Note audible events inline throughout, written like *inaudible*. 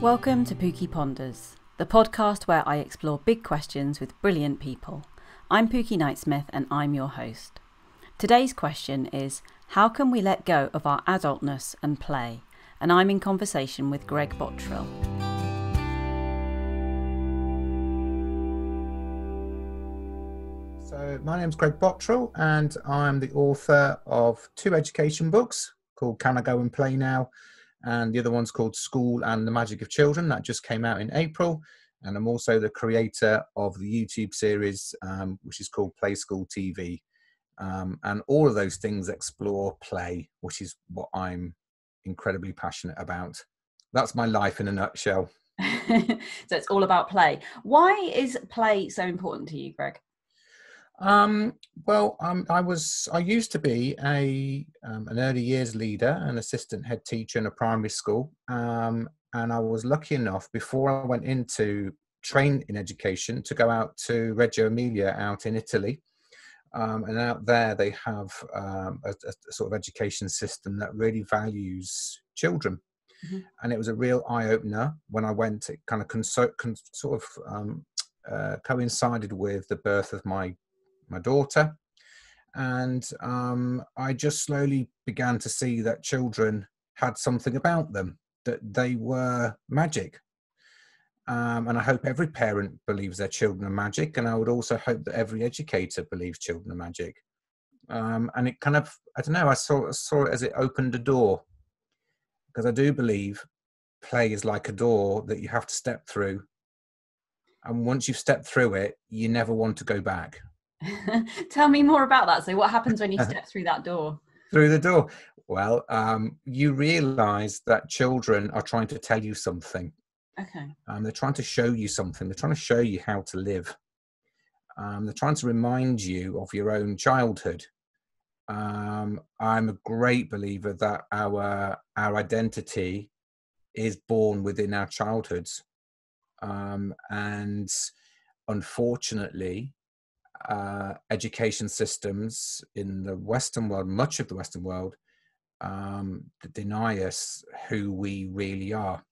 Welcome to Pooky Ponders, the podcast where I explore big questions with brilliant people. I'm Pooky Knightsmith and I'm your host. Today's question is How can we let go of our adultness and play? And I'm in conversation with Greg Bottrill. So, my name's Greg Bottrill, and I'm the author of two education books called Can I Go and Play Now? And the other one's called School and the Magic of Children. That just came out in April. And I'm also the creator of the YouTube series, um, which is called Play School TV. Um, and all of those things explore play, which is what I'm incredibly passionate about. That's my life in a nutshell. *laughs* so it's all about play. Why is play so important to you, Greg? Um, well, um, I was I used to be a um, an early years leader, an assistant head teacher in a primary school, um, and I was lucky enough before I went into train in education to go out to Reggio Emilia out in Italy. Um, and out there, they have um, a, a, sort of education system that really values children. Mm-hmm. And it was a real eye opener when I went. It kind of conso- con- sort of um, uh, coincided with the birth of my my daughter, and um, I just slowly began to see that children had something about them that they were magic. Um, and I hope every parent believes their children are magic, and I would also hope that every educator believes children are magic. Um, and it kind of, I don't know, I saw, saw it as it opened a door because I do believe play is like a door that you have to step through. And once you've stepped through it, you never want to go back. *laughs* Tell me more about that. So, what happens when you *laughs* step through that door? Through the door. Well, um, you realize that children are trying to tell you something. Okay. Um, they're trying to show you something. They're trying to show you how to live. Um, they're trying to remind you of your own childhood. Um, I'm a great believer that our our identity is born within our childhoods, um, and unfortunately, uh, education systems in the Western world, much of the Western world, um, deny us who we really are.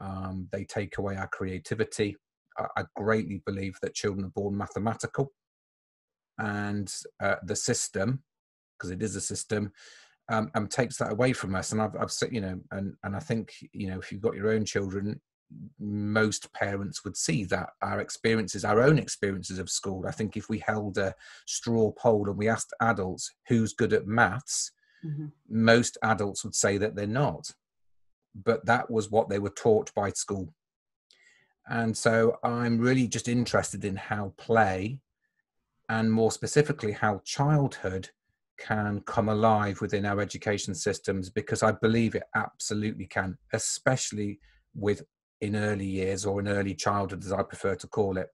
Um, they take away our creativity. I, I, greatly believe that children are born mathematical, and uh, the system, because it is a system, um, and takes that away from us. And I've, I've said, you know, and and I think you know, if you've got your own children, most parents would see that our experiences, our own experiences of school. I think if we held a straw poll and we asked adults who's good at maths, mm-hmm. most adults would say that they're not. But that was what they were taught by school. And so I'm really just interested in how play, and more specifically, how childhood can come alive within our education systems because I believe it absolutely can, especially with in early years or in early childhood, as I prefer to call it.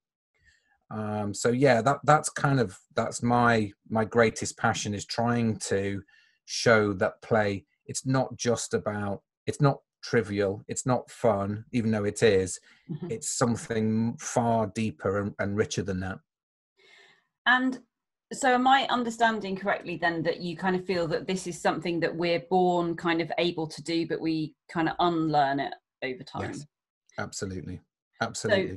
Um, so yeah, that that's kind of that's my my greatest passion is trying to show that play. It's not just about. It's not trivial. It's not fun, even though it is. Mm-hmm. It's something far deeper and, and richer than that. And so am i understanding correctly then that you kind of feel that this is something that we're born kind of able to do but we kind of unlearn it over time yes. Absolutely. Absolutely. So,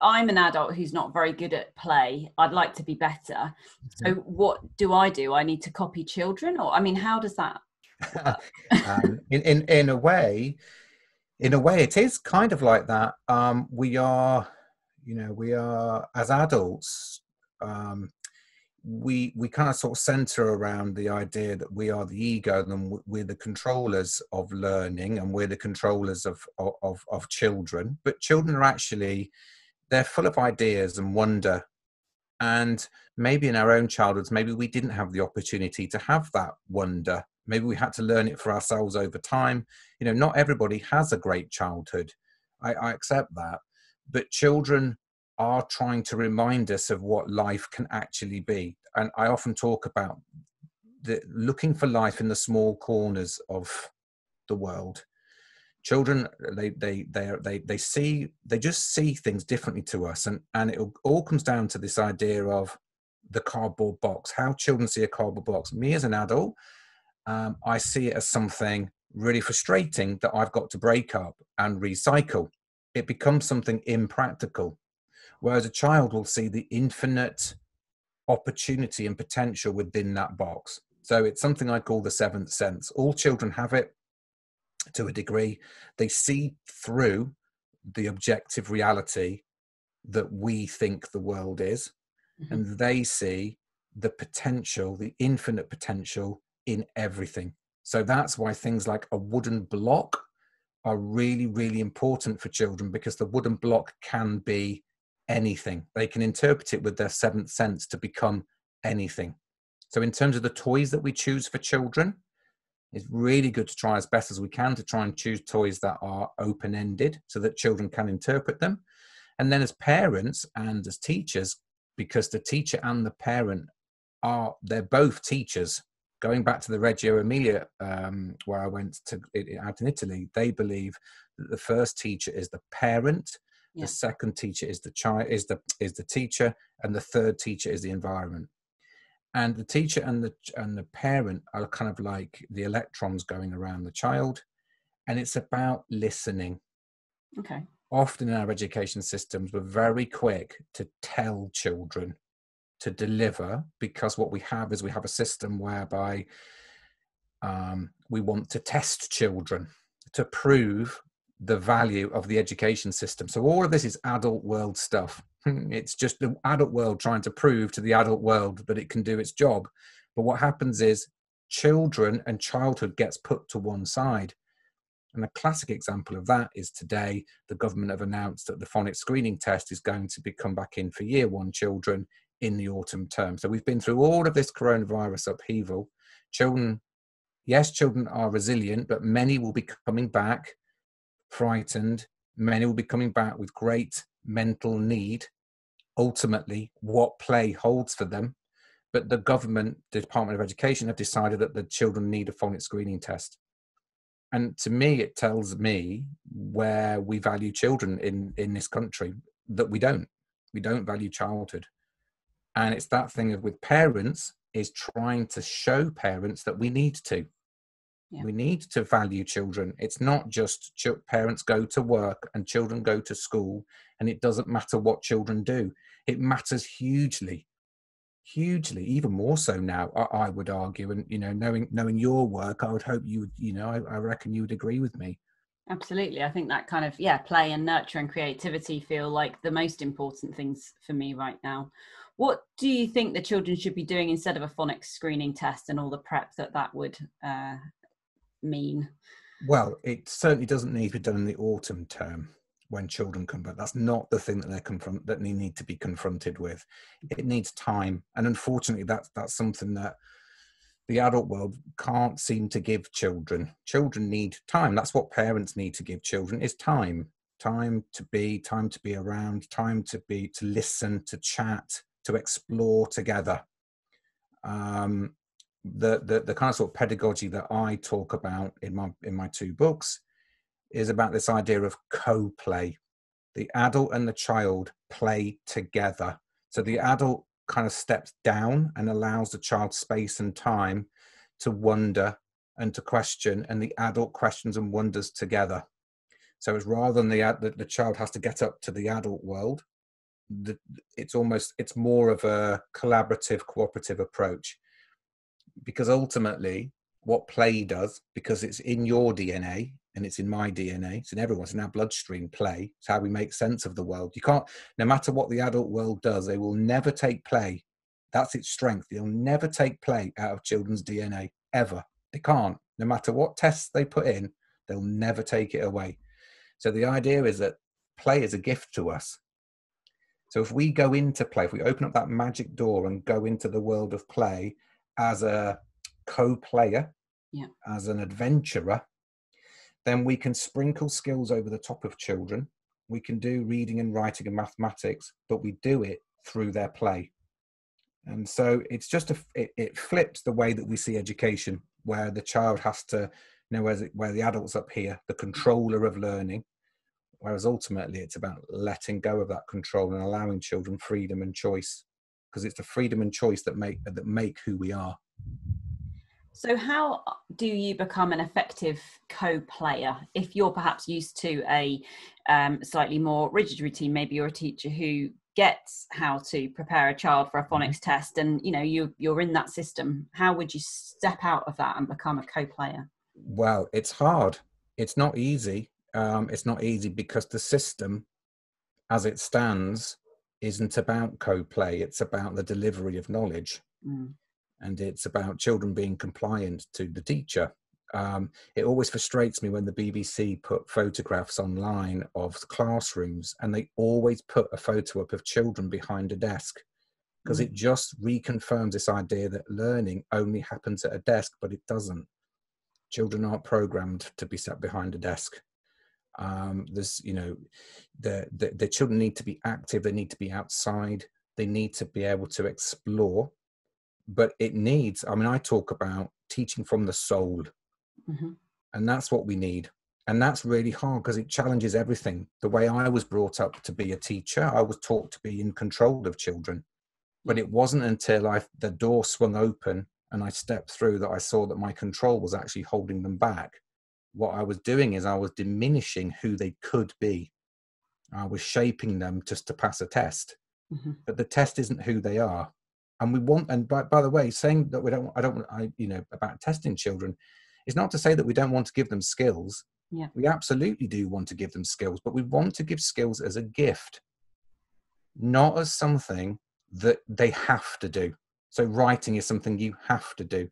I'm an adult who's not very good at play. I'd like to be better. So, mm-hmm. what do I do? I need to copy children, or I mean, how does that? *laughs* um, in, in in a way, in a way, it is kind of like that. Um, we are, you know, we are as adults um, we we kind of sort of center around the idea that we are the ego and we're the controllers of learning and we're the controllers of, of of children. But children are actually they're full of ideas and wonder. And maybe in our own childhoods maybe we didn't have the opportunity to have that wonder. Maybe we had to learn it for ourselves over time. You know not everybody has a great childhood. I, I accept that. But children are trying to remind us of what life can actually be. And I often talk about the, looking for life in the small corners of the world. Children, they they they they they see they just see things differently to us, and and it all comes down to this idea of the cardboard box. How children see a cardboard box. Me as an adult, um, I see it as something really frustrating that I've got to break up and recycle. It becomes something impractical. Whereas a child will see the infinite opportunity and potential within that box. So it's something I call the seventh sense. All children have it to a degree. They see through the objective reality that we think the world is, mm-hmm. and they see the potential, the infinite potential in everything. So that's why things like a wooden block are really, really important for children because the wooden block can be anything. They can interpret it with their seventh sense to become anything. So, in terms of the toys that we choose for children, it's really good to try as best as we can to try and choose toys that are open ended so that children can interpret them. And then, as parents and as teachers, because the teacher and the parent are, they're both teachers. Going back to the Reggio Emilia, um, where I went to out in Italy, they believe that the first teacher is the parent yeah. the second teacher is the child is the is the teacher and the third teacher is the environment. And the teacher and the and the parent are kind of like the electrons going around the child and it's about listening. Okay. Often in our education systems we're very quick to tell children to deliver because what we have is we have a system whereby um, we want to test children to prove the value of the education system. So all of this is adult world stuff. *laughs* It's just the adult world trying to prove to the adult world that it can do its job. But what happens is children and childhood gets put to one side. And a classic example of that is today the government have announced that the phonics screening test is going to be come back in for year one children in the autumn term. So we've been through all of this coronavirus upheaval. Children, yes, children are resilient, but many will be coming back frightened. Many will be coming back with great mental need. Ultimately, what play holds for them. But the government, the Department of Education, have decided that the children need a phonics screening test. And to me, it tells me where we value children in, in this country that we don't. We don't value childhood. And it's that thing of with parents is trying to show parents that we need to yeah. We need to value children. It's not just ch- parents go to work and children go to school, and it doesn't matter what children do. It matters hugely, hugely, even more so now. I, I would argue, and you know, knowing knowing your work, I would hope you would. You know, I, I reckon you would agree with me. Absolutely. I think that kind of, yeah, play and nurture and creativity feel like the most important things for me right now. What do you think the children should be doing instead of a phonics screening test and all the prep that that would uh, mean? Well, it certainly doesn't need to be done in the autumn term when children come back. That's not the thing that they're confront that they need to be confronted with. It needs time, and unfortunately, that's that's something that the adult world can't seem to give children. Children need time. That's what parents need to give children is time. Time to be, time to be around, time to be to listen, to chat, to explore together. Um, the, the the kind of sort of pedagogy that I talk about in my in my two books is about this idea of co-play. The adult and the child play together. So the adult kind of steps down and allows the child space and time to wonder and to question, and the adult questions and wonders together. So it's rather than the the, the child has to get up to the adult world, the, it's almost it's more of a collaborative, cooperative approach because ultimately what play does because it's in your dna and it's in my dna it's in everyone's in our bloodstream play it's how we make sense of the world. You can't no matter what the adult world does they will never take play. That's its strength. They'll never take play out of children's dna ever. They can't. No matter what tests they put in they'll never take it away. So the idea is that play is a gift to us. So if we go into play if we open up that magic door and go into the world of play as a co-player, yeah. as an adventurer, then we can sprinkle skills over the top of children. We can do reading and writing and mathematics, but we do it through their play. And so it's just a it, it flips the way that we see education, where the child has to, you know, where the, where the adult's up here, the controller of learning, whereas ultimately it's about letting go of that control and allowing children freedom and choice because it's the freedom and choice that make that make who we are So, how do you become an effective co player if you're perhaps used to a um, slightly more rigid routine? Maybe you're a teacher who gets how to prepare a child for a Mm-hmm. phonics test and you know you you're in that system how would you step out of that and become a co-player Well, it's hard. It's not easy. Um, it's not easy because the system, as it stands, isn't about co-play. It's about the delivery of knowledge, mm. and it's about children being compliant to the teacher. Um, it always frustrates me when the BBC put photographs online of classrooms, and they always put a photo up of children behind a desk because Mm. it just reconfirms this idea that learning only happens at a desk, but it doesn't. Children aren't programmed to be sat behind a desk. Um, there's, you know, the, the the children need to be active. They need to be outside. They need to be able to explore. But it needs. I mean, I talk about teaching from the soul, Mhm. and that's what we need. And that's really hard because it challenges everything. The way I was brought up to be a teacher, I was taught to be in control of children but it wasn't until I the door swung open and I stepped through that I saw that my control was actually holding them back. What I was doing is I was diminishing who they could be. I was shaping them just to pass a test, Mhm. but the test isn't who they are. And we want, and by, by the way, saying that we don't, I don't, I, you know, about testing children is not to say that we don't want to give them skills. Yeah. We absolutely do want to give them skills, but we want to give skills as a gift, not as something that they have to do. So writing is something you have to do.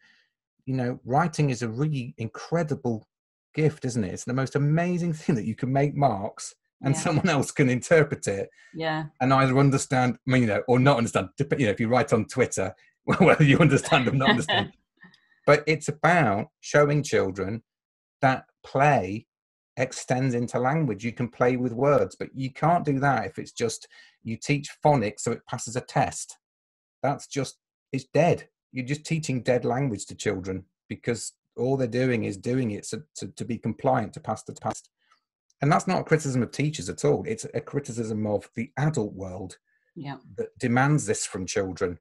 You know, writing is a really incredible gift, isn't it? It's the most amazing thing that you can make marks and Yeah. someone else can interpret it yeah and either understand, I mean, you know, or not understand. You know, if you write on Twitter, *laughs* whether you understand or not understand. *laughs* But it's about showing children that play extends into language. You can play with words, but you can't do that if it's just you teach phonics so it passes a test. That's just, it's dead. You're just teaching dead language to children because all they're doing is doing it so, to, to be compliant to pass the test. And that's not a criticism of teachers at all. It's a criticism of the adult world yeah that demands this from children.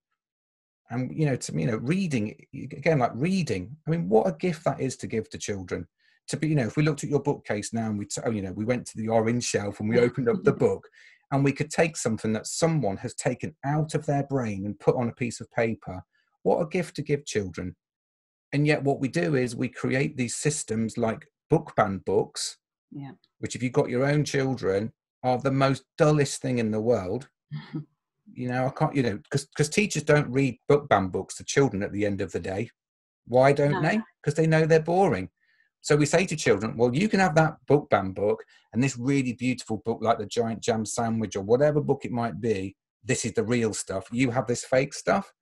And you know, to me, you know, reading again, like reading. I mean, what a gift that is to give to children. To be, you know, if we looked at your bookcase now and we, t- oh, you know, we went to the orange shelf and we opened up the book, and we could take something that someone has taken out of their brain and put on a piece of paper. What a gift to give children. And yet, what we do is we create these systems like book band books, yeah. which, if you've got your own children, are the most dullest thing in the world. *laughs* You know i can't you know because because teachers don't read book band books to children at the end of the day. Why don't No. they? Because they know they're boring. So we say to children well you can have that book band book and this really beautiful book like the giant jam sandwich or whatever book it might be. This is the real stuff. You have this fake stuff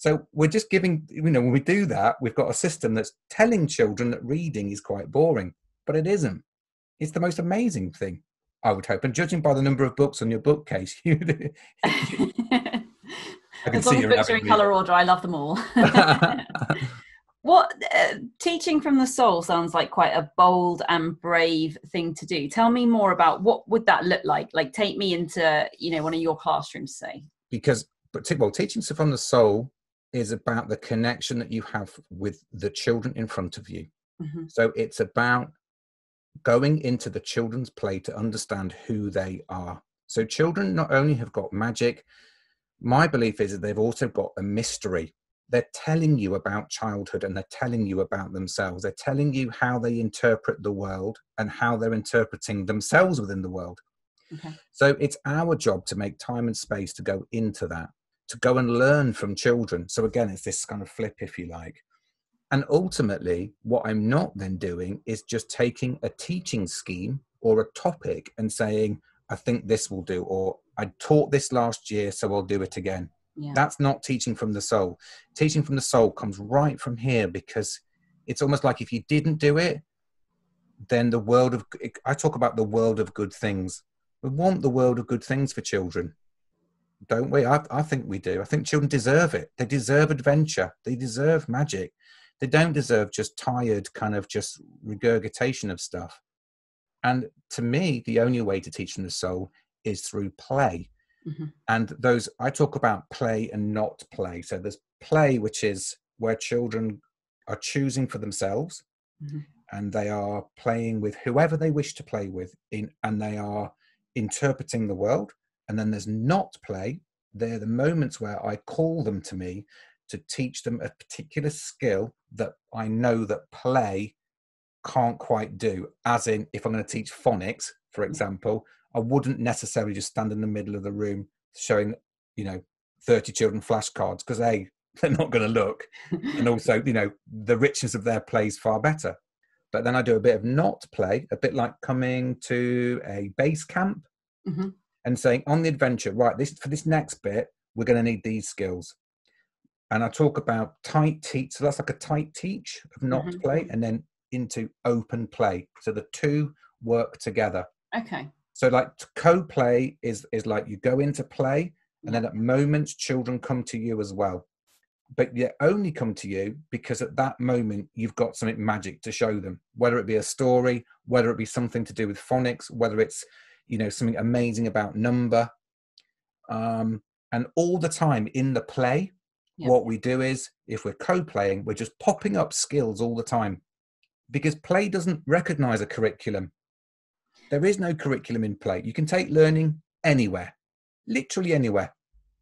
so we're just giving you know when we do that we've got a system that's telling children that reading is quite boring but it isn't. It's the most amazing thing i would hope. And judging by the number of books on your bookcase *laughs* you *laughs* I can as see long as books are in color order i love them all. *laughs* What uh, teaching from the soul sounds like quite a bold and brave thing to do. Tell me more about what would that look like? Like take me into you know one of your classrooms say. Because but well teaching from the soul is about the connection that you have with the children in front of you. Mhm. so it's about going into the children's play to understand who they are. So children not only have got magic my belief is that they've also got a mystery. They're telling you about childhood and they're telling you about themselves. They're telling you how they interpret the world and how they're interpreting themselves within the world. Okay. So it's our job to make time and space to go into that, to go and learn from children. So again, it's this kind of flip, if you like. And ultimately, what I'm not then doing is just taking a teaching scheme or a topic and saying, I think this will do, or I taught this last year, so I'll do it again. yeah That's not teaching from the soul. Teaching from the soul comes right from here because it's almost like if you didn't do it, then the world of I talk about the world of good things. We want the world of good things for children, don't we? I, I think we do. I think children deserve it. They deserve adventure. They deserve magic. They don't deserve just tired kind of just regurgitation of stuff. And to me, the only way to teach them the soul is through play. Mhm. And those I talk about play and not play. So there's play, which is where children are choosing for themselves Mhm. and they are playing with whoever they wish to play with in and they are interpreting the world and then there's not play they're the moments where i call them to me to teach them a particular skill that i know that play can't quite do as in if i'm going to teach phonics for example i wouldn't necessarily just stand in the middle of the room showing you know 30 children flashcards because a *laughs* they're not going to look. And *laughs* also you know the richness of their play is far better. But then i do a bit of not play a bit like coming to a base camp. Mhm. And saying on the adventure right this for this next bit we're going to need these skills. And i talk about tight teach so that's like a tight teach of not Mhm. play and then into open play. So the two work together. Okay. so like co-play is is like you go into play and then at moments children come to you as well. But they only come to you because at that moment you've got something magic to show them whether it be a story whether it be something to do with phonics whether it's you know something amazing about number. Um, and all the time in the play Yeah. what we do is if we're co-playing we're just popping up skills all the time. Because play doesn't recognize a curriculum. There is no curriculum in play. You can take learning anywhere literally anywhere.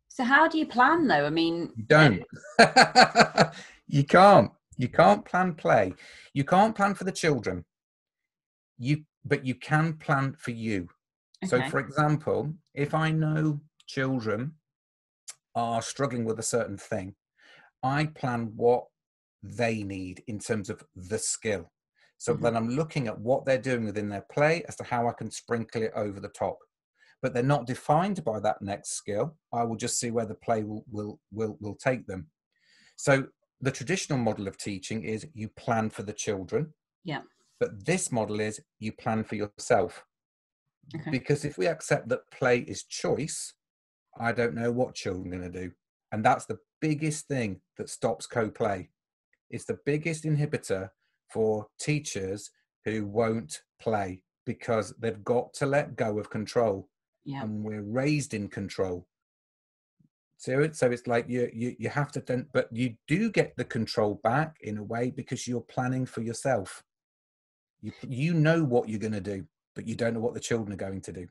So how do you plan though? I mean, you don't. *laughs* you can't. You can't plan play. You can't plan for the children. You but you can plan for you so Okay. for example if i know children are struggling with a certain thing i plan what they need in terms of the skill so Mhm. then i'm looking at what they're doing within their play as to how i can sprinkle it over the top but they're not defined by that next skill i will just see where the play will will will, will take them so the traditional model of teaching is you plan for the children Yeah. but this model is you plan for yourself Okay. because if we accept that play is choice i don't know what children are going to do. And that's the biggest thing that stops co-play. It's the biggest inhibitor for teachers who won't play because they've got to let go of control. Yeah. and we're raised in control. So it so it's like you you you have to then but you do get the control back in a way because you're planning for yourself. You you know what you're going to do but you don't know what the children are going to do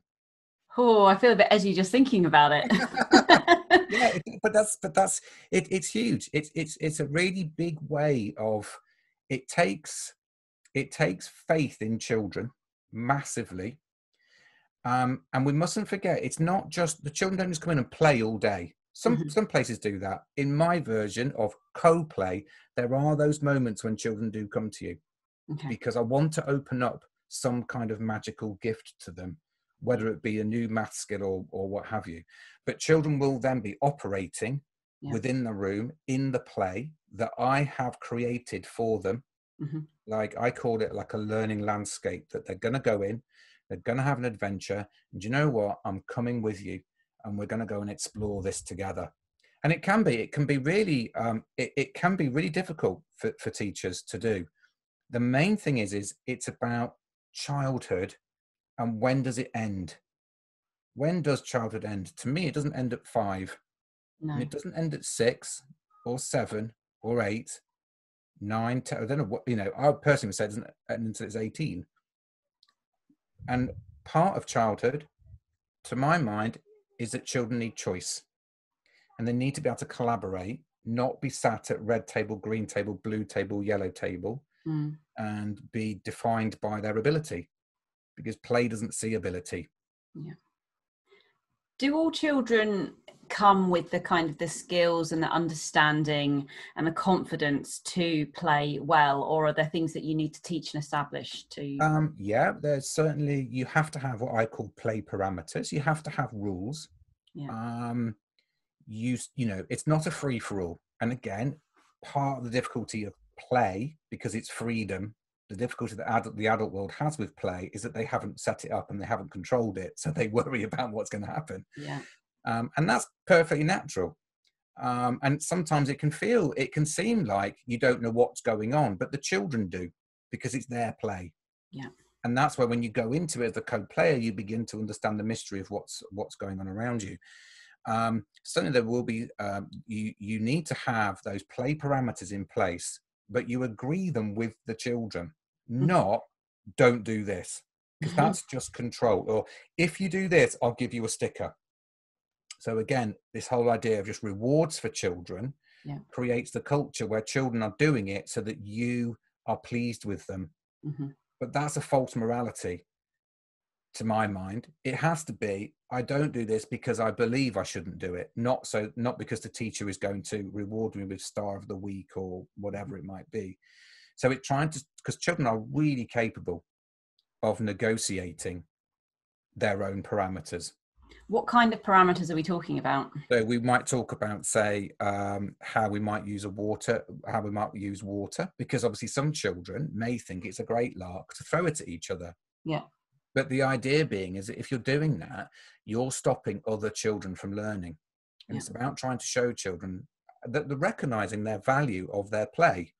Oh, I feel a bit edgy just thinking about it. *laughs* yeah *laughs* but that's but that's it, it's huge it's it's it's a really big way of it takes it takes faith in children massively um and we mustn't forget it's not just the children don't just come in and play all day some Mhm. some places do that in my version of co-play there are those moments when children do come to you okay. because I want to open up some kind of magical gift to them, whether it be a new math skill or, or what have you. But children will then be operating Yeah. within the room in the play that I have created for them. Mhm. Like I call it like a learning landscape that they're going to go in, they're going to have an adventure. And you know what? I'm coming with you and we're going to go and explore this together. And it can be, it can be really, um, it, it can be really difficult for, for teachers to do the main thing is is it's about childhood and when does it end? When does childhood end? To me it doesn't end at five. No. and it doesn't end at six or seven or eight nine ten, i don't know what you know i personally would say it doesn't end until it's 18 and part of childhood to my mind is that children need choice. And they need to be able to collaborate not be sat at red table green table blue table yellow table Mm. and be defined by their ability because play doesn't see ability Yeah. Do all children come with the kind of the skills and the understanding and the confidence to play well, or are there things that you need to teach and establish to? um yeah there's certainly you have to have what i call play parameters you have to have rules Yeah. um you you know it's not a free for all and again part of the difficulty of play because it's freedom the difficulty that adult, the adult world has with play is that they haven't set it up and they haven't controlled it so they *laughs* worry about what's going to happen yeah. um, and that's perfectly natural. Um, and sometimes it can feel, it can seem like you don't know what's going on, but the children do because it's their play. Yeah. And that's where when you go into it as a co-player, you begin to understand the mystery of what's what's going on around you. Um, certainly, there will be. Um, you you need to have those play parameters in place but you agree them with the children, Mhm. not don't do this because Mhm. that's just control. Or if you do this, I'll give you a sticker. So again, this whole idea of just rewards for children Yeah. creates the culture where children are doing it so that you are pleased with them. Mhm. But that's a false morality to my mind. It has to be I don't do this because I believe I shouldn't do it, not so not because the teacher is going to reward me with star of the week or whatever it might be. So it's trying to because children are really capable of negotiating their own parameters. What kind of parameters are we talking about? So we might talk about, say, um, how we might use a water, how we might use water, because obviously some children may think it's a great lark to throw it at each other. Yeah. But the idea being is that if you're doing that, you're stopping other children from learning. And Yeah. it's about trying to show children that they're recognizing their value of their play.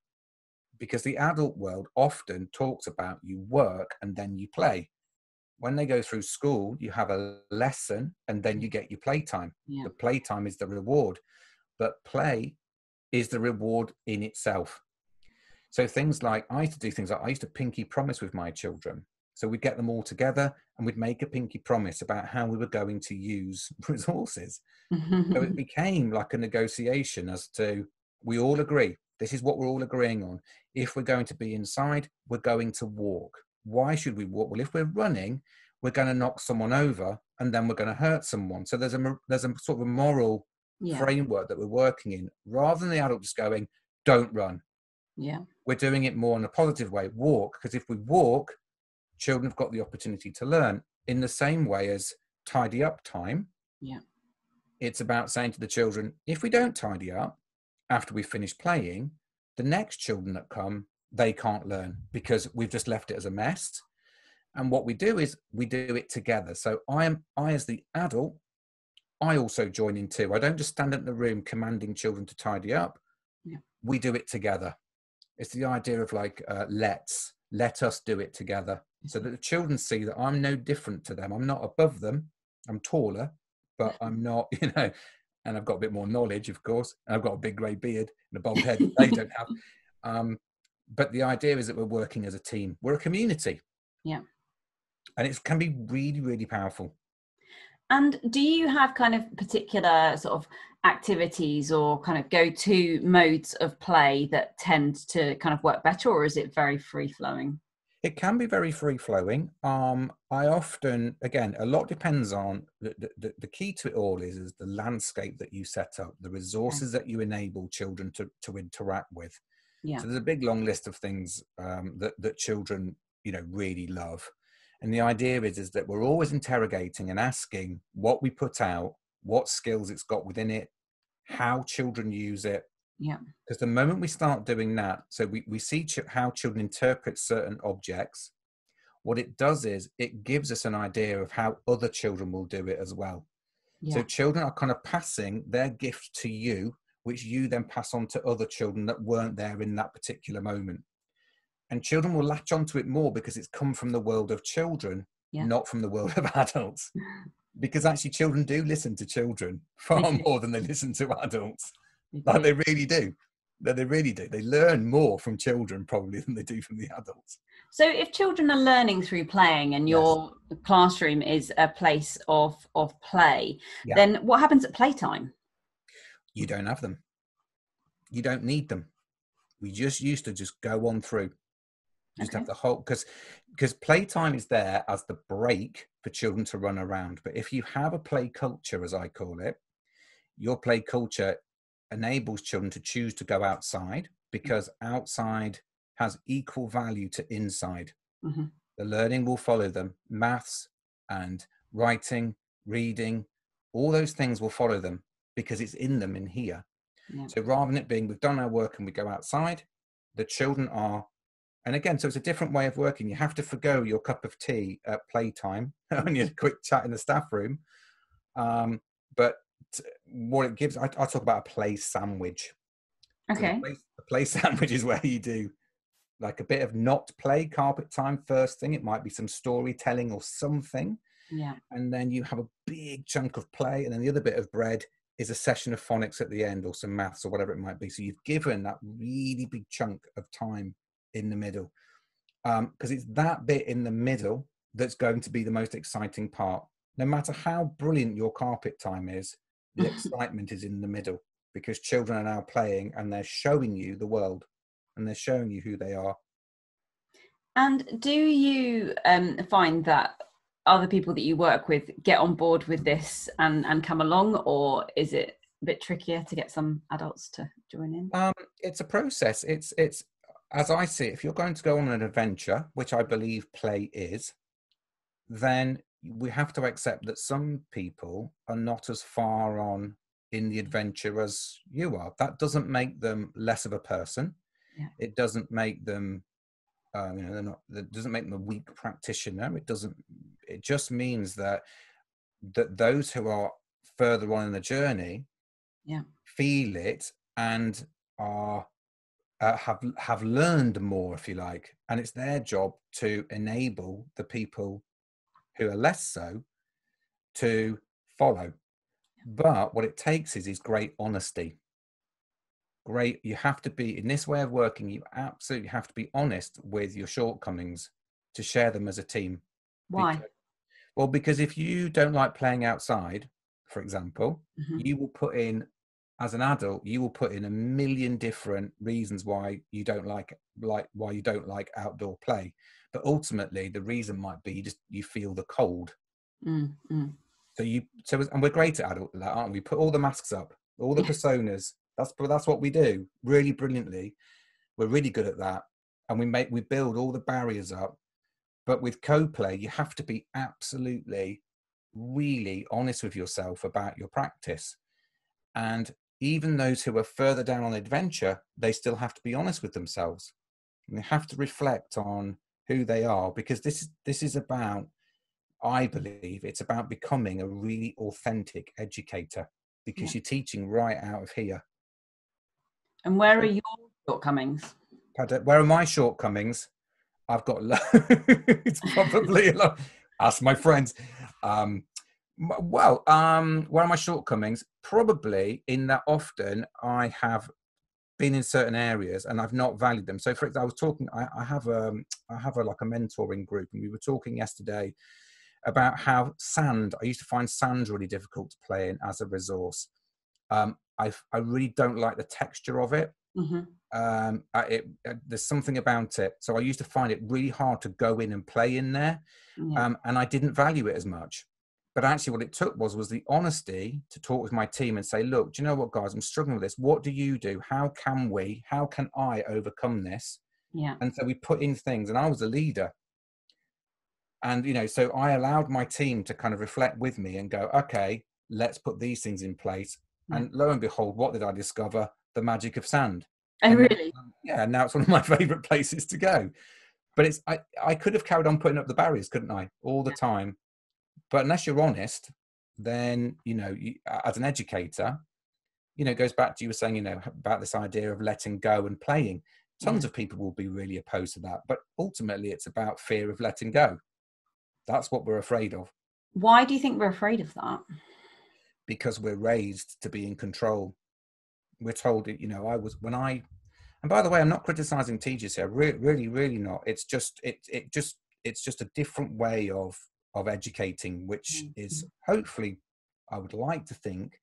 Because the adult world often talks about you work and then you play. When they go through school, you have a lesson and then you get your playtime. Yeah. The playtime is the reward, but play is the reward in itself. So things like I used to do things like I used to pinky promise with my children. So we'd get them all together and we'd make a pinky promise about how we were going to use *laughs* resources. So it *laughs* became like a negotiation as to we all agree. This is what we're all agreeing on. If we're going to be inside, we're going to walk. Why should we walk? Well, if we're running, we're going to knock someone over and then we're going to hurt someone. So there's a there's a sort of a moral yeah. framework that we're working in, rather than the adult just going, "Don't run." Yeah. We're doing it more in a positive way. Walk, because if we walk, children have got the opportunity to learn. In the same way as tidy up time, Yeah. it's about saying to the children, if we don't tidy up after we finish playing, the next children that come, they can't learn because we've just left it as a mess. And what we do is we do it together. So I am I as the adult, I also join in too. I don't just stand in the room commanding children to tidy up. Yeah. We do it together. It's the idea of like uh, let's let us do it together, so that the children see that I'm no different to them. I'm not above them. I'm taller, but *laughs* I'm not, *laughs* you know. And I've got a bit more knowledge, of course. And I've got a big grey beard and a bald head. that they don't have. *laughs* Um, but the idea is that we're working as a team. We're a community. Yeah. And it can be really, really powerful. And do you have kind of particular sort of activities or kind of go to modes of play that tend to kind of work better, or is it very free flowing? It can be very free flowing. Um, I often, again, a lot depends on the, the, the key to it all is, is the landscape that you set up, the resources that you enable children to, to interact with. Yeah. So there's a big long list of things um, that, that children, you know, really love. And the idea is, is that we're always interrogating and asking what we put out, what skills it's got within it, how children use it, Yeah. because the moment we start doing that so we, we see ch- how children interpret certain objects what it does is it gives us an idea of how other children will do it as well. So children are kind of passing their gift to you which you then pass on to other children that weren't there in that particular moment. And children will latch onto it more because it's come from the world of children Yeah. not from the world of *laughs* adults. *laughs* Because actually children do listen to children far more than they listen to adults like they really do. That they really do. They learn more from children probably *laughs* than they do from the adults. So, if children are learning through playing, and your classroom is a place of of play, Yeah. then what happens at playtime? You don't have them. You don't need them. We just used to just go on through. Just Okay. have the whole because because playtime is there as the break for children to run around. But if you have a play culture, as I call it, your play culture enables children to choose to go outside because outside has equal value to inside. Mhm. The learning will follow them. Maths and writing, reading, all those things will follow them because it's in them in here. Yeah. So rather than it being we've done our work and we go outside, the children are, and again, so it's a different way of working. You have to forgo your cup of tea at playtime *laughs* on your quick chat in the staff room. Um, but what it gives, I, I talk about a play sandwich. So Okay. play, the play *laughs* sandwich is where you do like a bit of not play carpet time first thing. It might be some storytelling or something Yeah. and then you have a big chunk of play and then the other bit of bread is a session of phonics at the end or some maths or whatever it might be. So you've given that really big chunk of time in the middle because um, it's that bit in the middle that's going to be the most exciting part. No matter how brilliant your carpet time is, the *laughs* excitement is in the middle because children are now playing and they're showing you the world and they're showing you who they are. And do you um, find that other people that you work with get on board with this and, and come along, or is it a bit trickier to get some adults to join in? Um, it's a process. It's it's as I see it, if you're going to go on an adventure, which I believe play is, then we have to accept that some people are not as far on in the adventure as you are. That doesn't make them less of a person. Yeah. It doesn't make them, uh, you know, they're not. It doesn't make them a weak practitioner. It doesn't. It just means that that those who are further on in the journey, yeah, feel it and are uh, have have learned more, if you like, and it's their job to enable the people who are less so to follow. But what it takes is is great honesty. Great, you have to be in this way of working. You absolutely have to be honest with your shortcomings to share them as a team. Why? Because, well, because if you don't like playing outside, for example, mm-hmm. you will put in as an adult you will put in a million different reasons why you don't like like why you don't like outdoor play. But ultimately the reason might be you just you feel the cold. Mm, mm. so you so and we're great at adult that aren't we? Put all the masks up all the personas. That's that's what we do really brilliantly. We're really good at that and we make we build all the barriers up. But with co-play you have to be absolutely really honest with yourself about your practice. And even those who are further down on adventure, they still have to be honest with themselves. And they have to reflect on who they are because this is this is about, I believe, it's about becoming a really authentic educator because yeah. you're teaching right out of here. And where are your shortcomings? Where are my shortcomings? I've got loads, *laughs* probably a lot. Ask my friends. Um, well, um, where are my shortcomings? Probably in that often I have been in certain areas and I've not valued them. So, for example, I was talking. I, I have a, I have a like a mentoring group, and we were talking yesterday about how sand. I used to find sand really difficult to play in as a resource. Um, I I really don't like the texture of it. Mm-hmm. Um, I, it, uh, there's something about it. So I used to find it really hard to go in and play in there, um, and I didn't value it as much but actually what it took was was the honesty to talk with my team and say look do you know what guys? I'm struggling with this. What do you do? How can we? How can i overcome this? Yeah. And so we put in things and i was a leader. And you know so i allowed my team to kind of reflect with me and go okay let's put these things in place. Yeah. and lo and behold what did i discover? The magic of sand. Oh really? yeah now it's one of my *laughs* favorite places to go. But it's i i could have carried on putting up the barriers couldn't i? All the time but unless you're honest, then you know, you, as an educator, you know, it goes back to you were saying, you know, about this idea of letting go and playing. Tons yeah. of people will be really opposed to that, but ultimately, it's about fear of letting go. That's what we're afraid of. Why do you think we're afraid of that? Because we're raised to be in control. We're told, you know, I was when I, and by the way, I'm not criticizing teachers here. Really, really, really not. It's just it it just it's just a different way of of educating, which mm-hmm. is hopefully, I would like to think,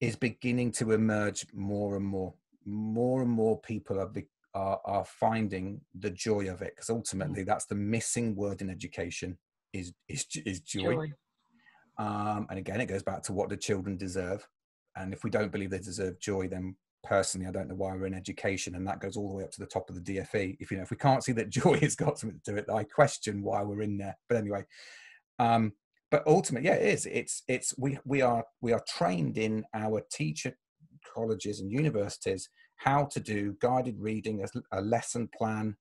is beginning to emerge more and more. More and more people are be, are, are finding the joy of it because ultimately mm-hmm. that's the missing word in education is is is joy. joy. Um, and again, it goes back to what the children deserve. And if we don't believe they deserve joy, then personally, I don't know why we're in education, and that goes all the way up to the top of the DFE. If you know, if we can't see that *laughs* joy has got something to do it, I question why we're in there. But anyway, um, but ultimately, yeah, it is. It's it's we we are we are trained in our teacher colleges and universities how to do guided reading, a, a lesson plan,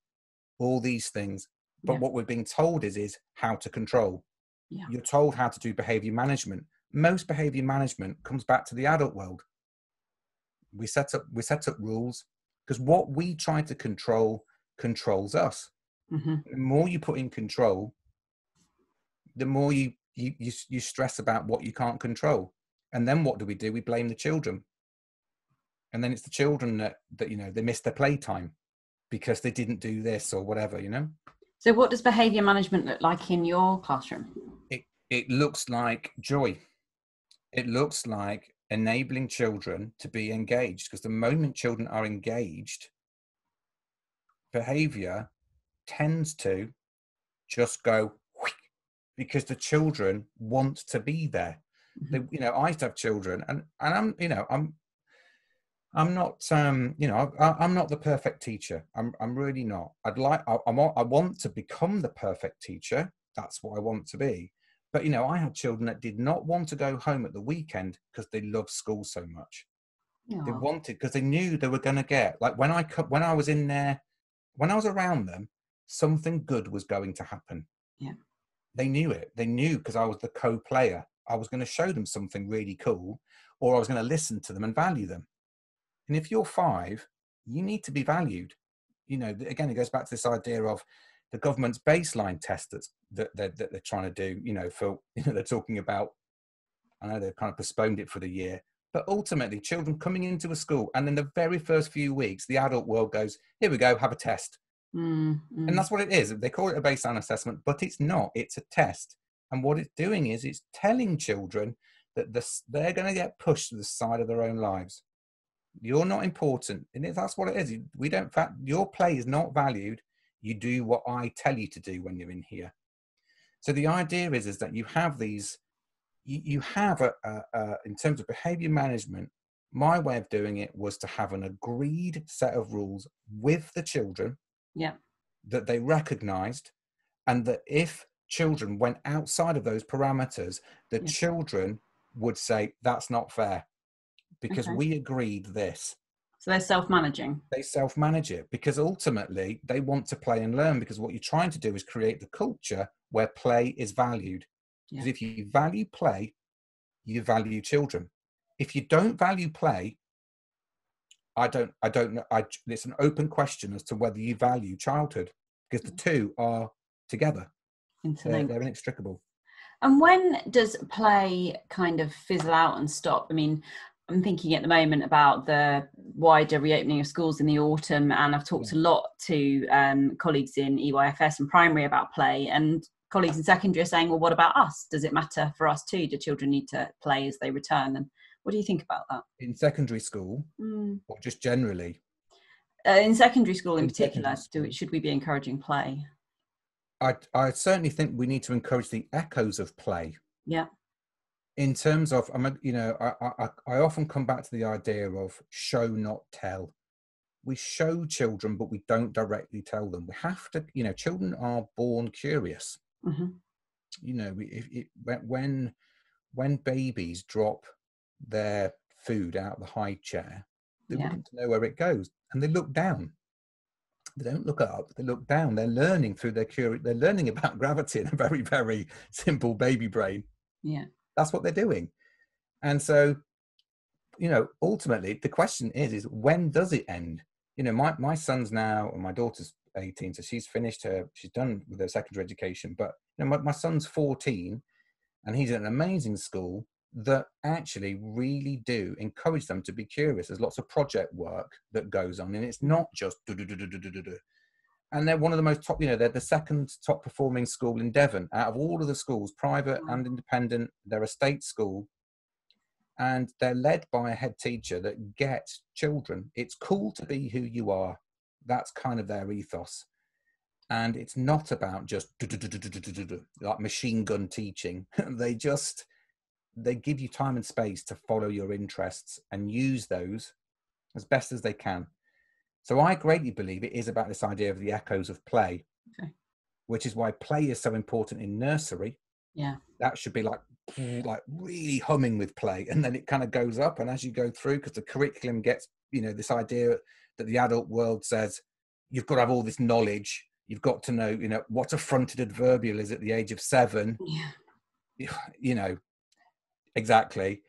all these things. But yeah. what we're being told is is how to control. Yeah. You're told how to do behavior management. Most behavior management comes back to the adult world we set up we set up rules because what we try to control controls us. Mm-hmm. The more you put in control, the more you, you you you stress about what you can't control. and then what do we do we blame the children and then it's the children that that you know they miss their playtime because they didn't do this or whatever you know so what does behavior management look like in your classroom it it looks like joy it looks like enabling children to be engaged because the moment children are engaged behavior tends to just go because the children want to be there. Mm-hmm. they, you know i used to have children and and i'm you know i'm i'm not um you know I, am not the perfect teacher. I'm i'm really not. I'd like I, I'm, I want to become the perfect teacher. That's what i want to be but you know i had children that did not want to go home at the weekend because they loved school so much. Aww. they wanted because they knew they were going to get like when i when i was in there when i was around them something good was going to happen. Yeah. They knew it. They knew because i was the co-player. I was going to show them something really cool or i was going to listen to them and value them. And if you're five you need to be valued. You know again it goes back to this idea of the government's baseline test that's, that, that, that they're trying to do, you know, for, *laughs* you know, they're talking about, I know they've kind of postponed it for the year, but ultimately children coming into a school and in the very first few weeks, the adult world goes, here we go, have a test. Mm, mm. And that's what it is. They call it a baseline assessment, but it's not, it's a test. And what it's doing is it's telling children that this, they're going to get pushed to the side of their own lives. You're not important. And that's what it is. We don't, your play is not valued you do what I tell you to do when you're in here. So the idea is, is that you have these, you, you have a, a, a, in terms of behavior management, my way of doing it was to have an agreed set of rules with the children yeah. that they recognized and that if children went outside of those parameters, the yeah. children would say, that's not fair because okay. we agreed this. So they're self managing. They self manage it because ultimately they want to play and learn because what you're trying to do is create the culture where play is valued. Because yeah. if you value play, you value children. If you don't value play, I don't, I don't know. I, it's an open question as to whether you value childhood because the mm. two are together. They're, they're inextricable. And when does play kind of fizzle out and stop? I mean, I'm thinking at the moment about the wider reopening of schools in the autumn, and I've talked yeah. a lot to um, colleagues in EYFS and primary about play, and colleagues in secondary are saying, "Well, what about us? Does it matter for us too? Do children need to play as they return?" And what do you think about that? In secondary school, mm. or just generally? Uh, in secondary school, in, in particular, do, should we be encouraging play? I I certainly think we need to encourage the echoes of play. Yeah in terms of I'm you know I, I I often come back to the idea of show not tell. We show children, but we don't directly tell them. We have to, you know, children are born curious. Mm-hmm. You know, if, if, when when babies drop their food out of the high chair, they yeah. want to know where it goes, and they look down. They don't look up; they look down. They're learning through their curiosity. They're learning about *laughs* gravity in a very, very simple baby brain. Yeah that's what they're doing. And so, you know, ultimately the question is, is when does it end? You know, my, my son's now, and my daughter's 18, so she's finished her, she's done with her secondary education, but you know, my, my son's 14 and he's at an amazing school that actually really do encourage them to be curious. There's lots of project work that goes on, and it's not just do do do do do do do and they're one of the most top you know they're the second top performing school in devon. Out of all of the schools private and independent they're a state school. And they're led by a head teacher that gets children. It's cool to be who you are. That's kind of their ethos. And it's not about just like machine gun teaching. *laughs* They just they give you time and space to follow your interests and use those as best as they can so I greatly believe it is about this idea of the echoes of play, okay. which is why play is so important in nursery. Yeah. That should be like like really humming with play and then it kind of goes up and as you go through because the curriculum gets you know this idea that the adult world says you've got to have all this knowledge you've got to know you know what a fronted adverbial is at the age of seven yeah. you know exactly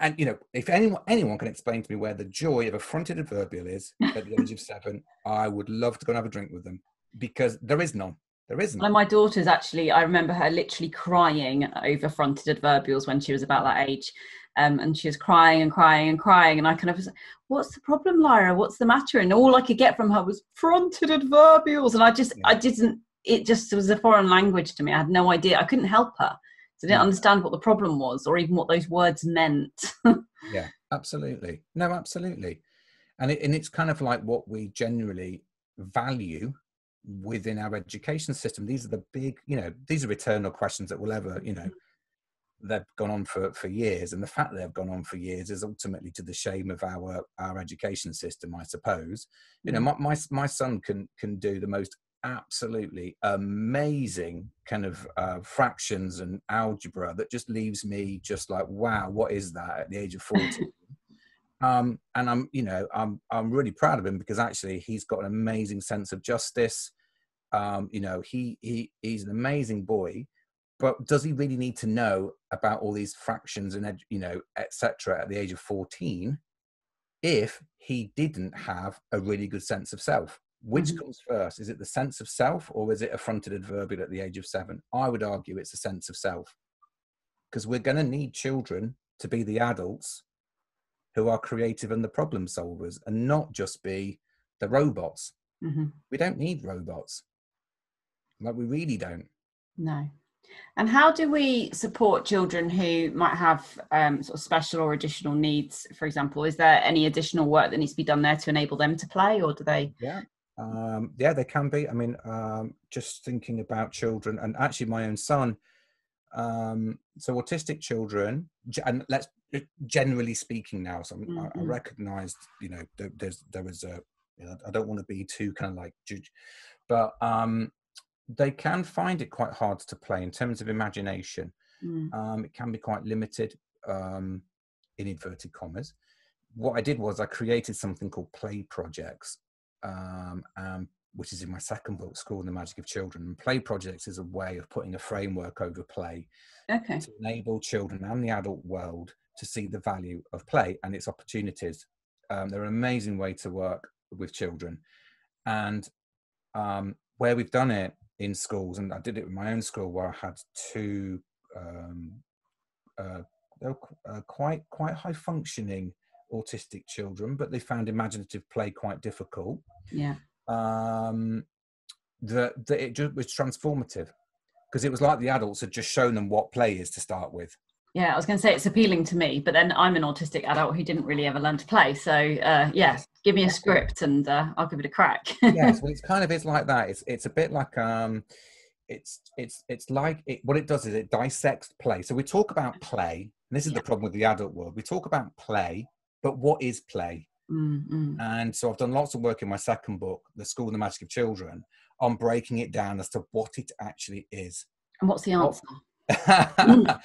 and you know, if anyone anyone can explain to me where the joy of a fronted adverbial is at the age of *laughs* seven, I would love to go and have a drink with them because there is none. There isn't. Of my daughters actually, I remember her literally crying over fronted adverbials when she was about that age. Um, and she was crying and crying and crying. And I kind of was, what's the problem, Lyra? What's the matter? And all I could get from her was fronted adverbials. And I just, yeah. I didn't, it just was a foreign language to me. I had no idea. I couldn't help her. I didn't understand what the problem was or even what those words meant. *laughs* yeah, absolutely. No, absolutely. And, it, and it's kind of like what we generally value within our education system. These are the big, you know, these are eternal questions that will ever, you know, mm-hmm. they've gone on for, for years. And the fact that they've gone on for years is ultimately to the shame of our, our education system, I suppose. You know, mm-hmm. my, my, my son can, can do the most absolutely amazing kind of uh, fractions and algebra that just leaves me just like, wow, what is that at the age of 14? *laughs* um, and I'm, you know, I'm, I'm really proud of him because actually he's got an amazing sense of justice. Um, you know, he, he, he's an amazing boy, but does he really need to know about all these fractions and, you know, etc. at the age of 14 if he didn't have a really good sense of self? Which mm-hmm. comes first? Is it the sense of self or is it a fronted adverbial at the age of seven? I would argue it's a sense of self because we're going to need children to be the adults who are creative and the problem solvers and not just be the robots. Mm-hmm. We don't need robots. Like, we really don't. No. And how do we support children who might have um, sort of special or additional needs? For example, is there any additional work that needs to be done there to enable them to play, or do they? Yeah, um, yeah, they can be. I mean, um, just thinking about children, and actually, my own son. Um, so, autistic children, and let's generally speaking now. So, mm-hmm. I, I mm-hmm. recognised, you know, there, there's there was a. You know, I don't want to be too kind of like judge, but um, they can find it quite hard to play in terms of imagination. Mm. Um, it can be quite limited um, in inverted commas. What I did was I created something called play projects, um, um, which is in my second book, School and the Magic of Children. And play projects is a way of putting a framework over play okay. to enable children and the adult world to see the value of play and its opportunities. Um, they're an amazing way to work with children. And um, where we've done it in schools, and I did it with my own school where I had two um, uh, uh, quite quite high functioning autistic children, but they found imaginative play quite difficult. Yeah. Um, that, that it just was transformative because it was like the adults had just shown them what play is to start with. Yeah, I was going to say it's appealing to me, but then I'm an autistic adult who didn't really ever learn to play. So uh, yeah, give me a script and uh, I'll give it a crack. yes, well, *laughs* it's kind of is like that. It's it's a bit like um, it's it's it's like it, what it does is it dissects play. So we talk about play, and this is yeah. the problem with the adult world. We talk about play, but what is play? Mm-hmm. And so I've done lots of work in my second book, The School and the Magic of Children, on breaking it down as to what it actually is. And what's the answer? *laughs*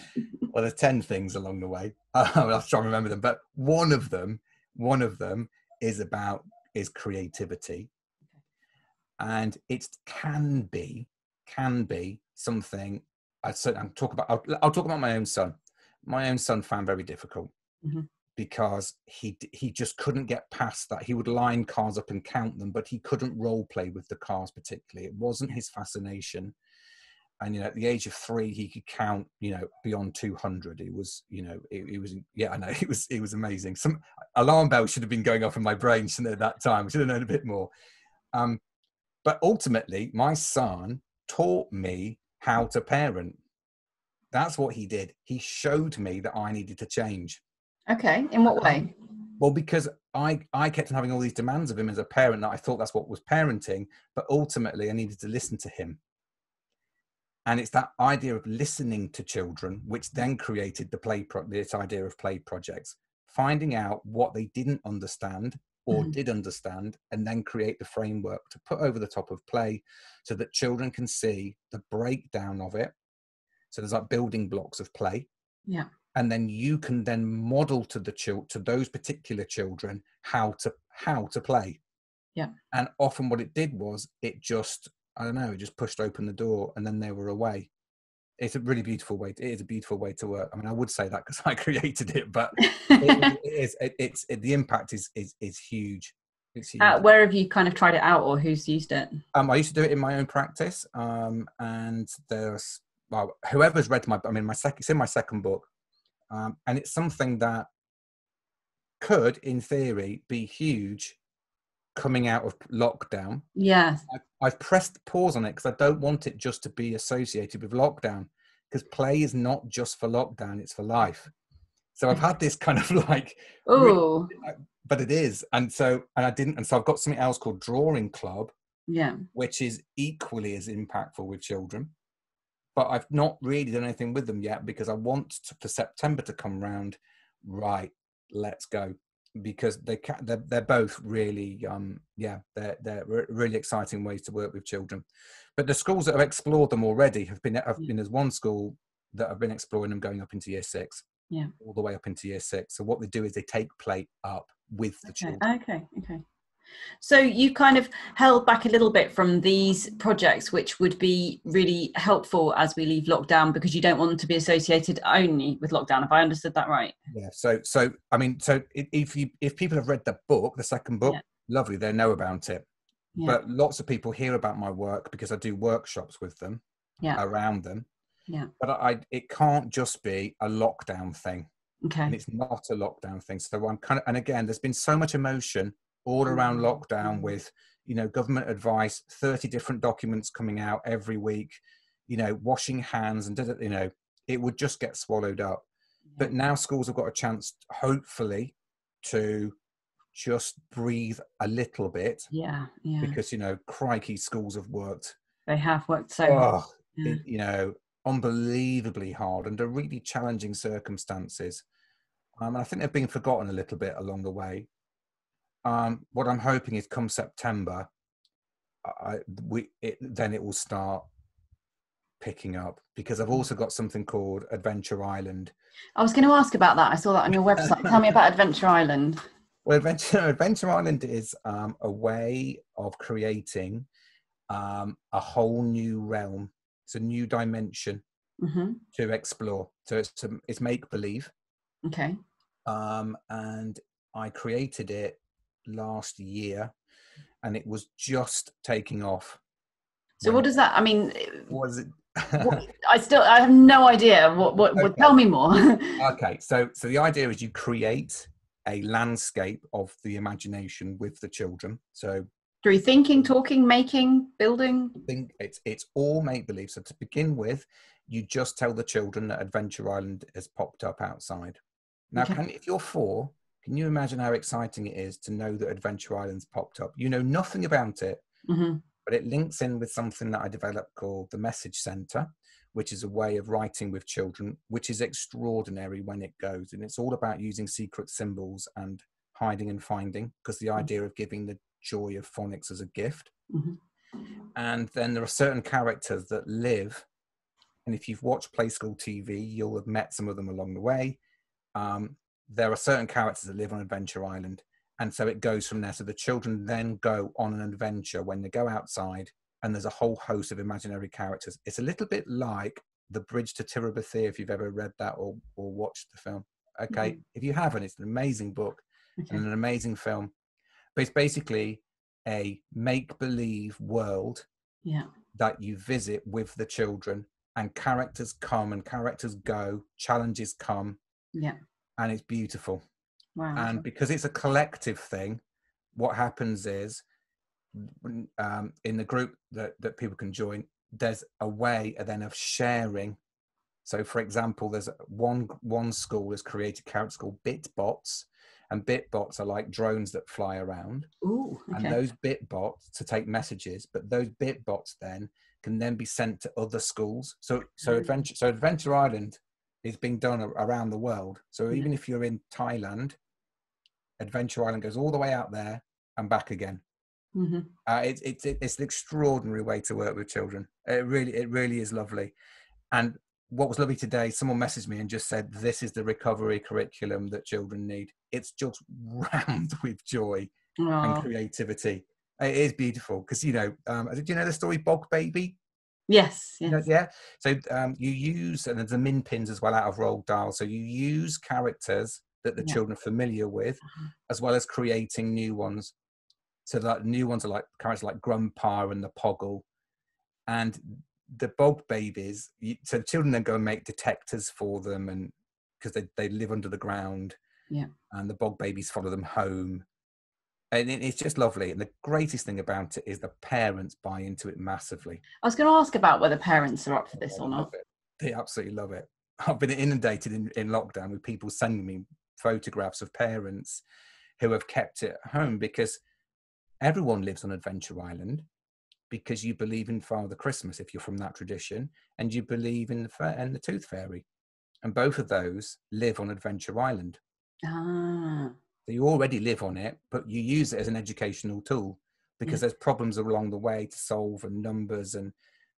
well, there's 10 things along the way. I'll try and remember them, but one of them, one of them is about is creativity. And it can be, can be something I I'm talk about, I'll, I'll, talk about my own son. My own son found very difficult. Mm-hmm because he he just couldn't get past that. He would line cars up and count them, but he couldn't role play with the cars particularly. It wasn't his fascination. And you know, at the age of three, he could count. You know, beyond two hundred. It was, you know, it, it, was. Yeah, I know. *laughs* It was. It was amazing. Some alarm bells should have been going off in my brain at that time. I should have known a bit more. Um, but ultimately, my son taught me how to parent. That's what he did. He showed me that I needed to change Okay. In what way? Well, because I I kept on having all these demands of him as a parent that I thought that's what was parenting, but ultimately I needed to listen to him. And it's that idea of listening to children, which then created the play pro- this idea of play projects, finding out what they didn't understand or mm. did understand, and then create the framework to put over the top of play, so that children can see the breakdown of it. So there's like building blocks of play. Yeah and then you can then model to the child to those particular children how to how to play. Yeah. And often what it did was it just i don't know it just pushed open the door and then they were away. It's a really beautiful way it is a beautiful way to work. I mean i would say that because *laughs* i created it but it, *laughs* it is it, it's it, the impact is is is huge. It's huge. Uh, where have you kind of tried it out, or who's used it? Um, I used to do it in my own practice, um, and there's well, whoever's read my, I mean, my second, it's in my second book, um, and it's something that could, in theory, be huge coming out of lockdown. Yes. I've, I've pressed pause on it because I don't want it just to be associated with lockdown, because play is not just for lockdown; it's for life. So I've had this kind of *laughs* like, Oh, but it is, and so and I didn't, and so I've got something else called Drawing Club, yeah. which is equally as impactful with children. But I've not really done anything with them yet because I want to, for September to come round. Right, let's go because they they're, they're both really um yeah they're they're re- really exciting ways to work with children. But the schools that have explored them already have been have been there's one school that have been exploring them going up into year six. Yeah. all the way up into year six. So what they do is they take play up with the Okay. children. Okay. Okay. So you kind of held back a little bit from these projects, which would be really helpful as we leave lockdown, because you don't want them to be associated only with lockdown. Have I understood that right? Yeah. So, so I mean, so if you if people have read the book, the second book, Yeah. lovely, they know about it. Yeah. But lots of people hear about my work because I do workshops with them Yeah. around them. Yeah. But I, it can't just be a lockdown thing, Okay. and it's not a lockdown thing. So I'm kind of, and again, there's been so much emotion all around Mm, lockdown mm. with, you know, government advice, 30 different documents coming out every week, you know, washing hands and, da- da- you know, it would just get swallowed up but now schools have got a chance hopefully to just breathe a little bit Yeah. Yeah. because you know crikey schools have worked They have worked so oh, Yeah. it- you know unbelievably hard under really challenging circumstances um, and i think they've been forgotten a little bit along the way um, what i'm hoping is come september I, we, it, then it will start picking up because i've also got something called adventure island I was going to ask about that. I saw that on your website. Tell me about Adventure Island. *laughs* Well, Adventure, Adventure Island is um, a way of creating um, a whole new realm. It's a new dimension hmm to explore. So it's to, it's make believe, Okay. um, and I created it last year, and it was just taking off. So what does that? I mean, Was it? what, I still I have no idea. What? What? what Okay. tell me more. *laughs* okay, so so the idea is you create a landscape of the imagination with the children. So Through thinking, talking, making, building. think it's it's all make believe. So to begin with, you just tell the children that Adventure Island has popped up outside. Now, Okay. can, if you're four, can you imagine how exciting it is to know that Adventure Island's popped up? You know nothing about it, hmm but it links in with something that I developed called the Message Center, which is a way of writing with children, which is extraordinary when it goes. And it's all about using secret symbols and hiding and finding, because the idea of giving the joy of phonics as a gift. Mhm. And then there are certain characters that live. And if you've watched Play School TV, you'll have met some of them along the way. Um, there are certain characters that live on Adventure Island. And so it goes from there. So the children then go on an adventure when they go outside, and there's a whole host of imaginary characters. It's a little bit like The Bridge to Terabithia, if you've ever read that or, or watched the film. Okay. Mm-hmm. If you haven't, it's an amazing book Okay. and an amazing film. But it's basically a make believe world Yeah. that you visit with the children, and characters come and characters go, challenges come, Yeah. And it's beautiful. Wow. And because it's a collective thing, what happens is um, in the group that, that people can join, there's a way then of sharing. So, for example, there's one one school has created characters called Bitbots, and Bitbots are like drones that fly around Ooh. and those bitbots to take messages but those bitbots then can then be sent to other schools so so Mm. adventure so adventure island is being done around the world so Yeah. even if you're in thailand adventure island goes all the way out there and back again hmm uh, it's it's it's an extraordinary way to work with children it really it really is lovely and what was lovely today someone messaged me and just said this is the recovery curriculum that children need it's just *laughs* rammed with joy and Oh. creativity. It is beautiful because you know. Um, do you know the story Bog Baby? Yes. You know, Yes. yeah. So um, you use and there's the Minpins as well out of Roald Dahl. So you use characters that the Yeah. children are familiar with, Uh-huh. as well as creating new ones. So like new ones are like characters like Grandpa and the Poggle, and the Bog babies. You, so children then go and make detectors for them, and because they they live under the ground. Yeah. And the Bog babies follow them home, and it's just lovely. And the greatest thing about it is the parents buy into it massively. I was going to ask about whether parents are up for this They or not. it. They absolutely love it. I've been inundated in, in lockdown with people sending me photographs of parents who have kept it at home because everyone lives on Adventure Island because you believe in Father Christmas if you're from that tradition, and you believe in the fa- and the Tooth Fairy, and both of those live on Adventure Island. Ah, So you already live on it, but you use it as an educational tool because there's problems along the way to solve and numbers and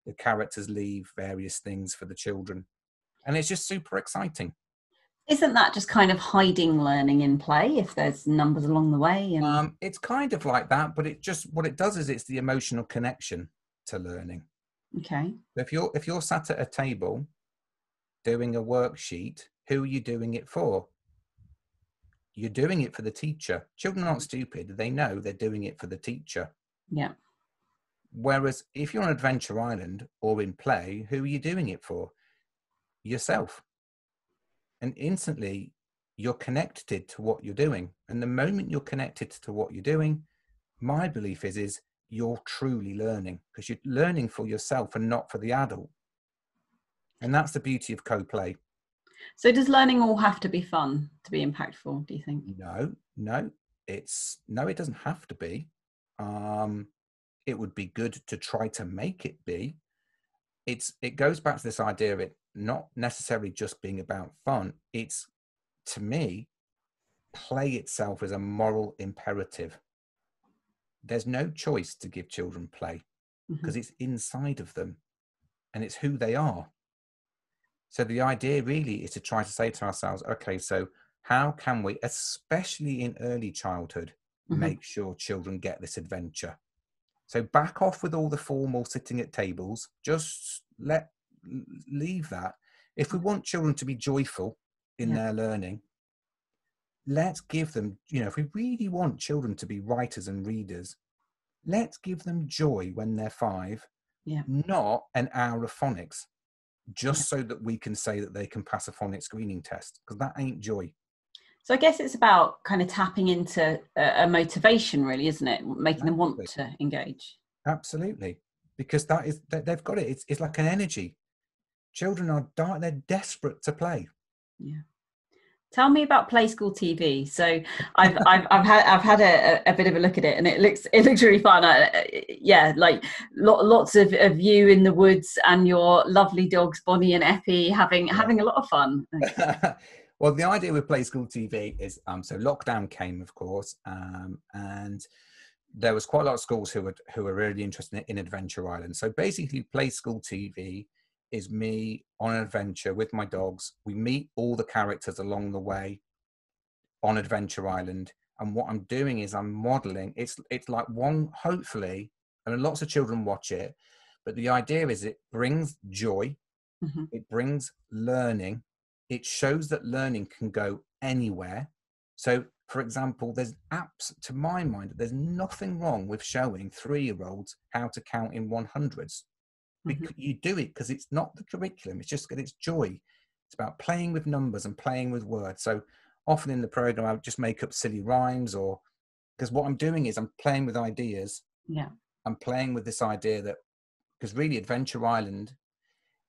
the characters leave various things for the children. And it's just super exciting. isn't that just kind of hiding learning in play if there's numbers along the way? And Um, it's kind of like that, but it just what it does is it's the emotional connection to learning. okay, If you're if you're sat at a table doing a worksheet, who are you doing it for? You're doing it for the teacher. Children aren't stupid. They know they're doing it for the teacher. yeah, Whereas if you're on Adventure Island or in play, who are you doing it for? Yourself. And instantly you're connected to what you're doing. And the moment you're connected to what you're doing, my belief is is you're truly learning because you're learning for yourself and not for the adult. And that's the beauty of co-play. So does learning all have to be fun to be impactful? Do you think? No, no, it's no, it doesn't have to be. Um, it would be good to try to make it be. It's it goes back to this idea of it not necessarily just being about fun. It's to me, play itself is a moral imperative. There's no choice to give children play because it's inside of them and it's who they are. So the idea really is to try to say to ourselves, okay, so how can we, especially in early childhood, Mhm. make sure children get this adventure? So back off with all the formal sitting at tables. Just let leave that. If we want children to be joyful in Yeah. their learning, let's give them, you know, if we really want children to be writers and readers, let's give them joy when they're five, Yeah. not an hour of phonics, just so that we can say that they can pass a phonics screening test, because that ain't joy. So I guess it's about kind of tapping into a, a motivation, really, isn't it? Making them want to engage. Absolutely, because that is they- they've got it. It's it's like an energy. Children are di- they're desperate to play. Tell me about Play School TV. So I've I've, I've had I've had a, a bit of a look at it, and it looks it looks really fun. Uh, yeah, like lo- lots of, of you in the woods and your lovely dogs Bonnie and Eppie having Yeah. having a lot of fun. *laughs* well, the idea with Play School TV is um, so lockdown came, of course, um, and there was quite a lot of schools who were who were really interested in, in Adventure Island. So basically, Play School TV is me on an adventure with my dogs. We meet all the characters along the way on Adventure Island, and what I'm doing is I'm modeling. It's it's like one, hopefully, and lots of children watch it. But the idea is it brings joy, Mhm. it brings learning, it shows that learning can go anywhere. So, for example, there's apps, to my mind, there's nothing wrong with showing three year olds how to count in 100s. Mhm. You do it because it's not the curriculum, it's just that it's joy. It's about playing with numbers and playing with words. So, often in the program, I would just make up silly rhymes or because what I'm doing is I'm playing with ideas. Yeah. I'm playing with this idea that because really Adventure Island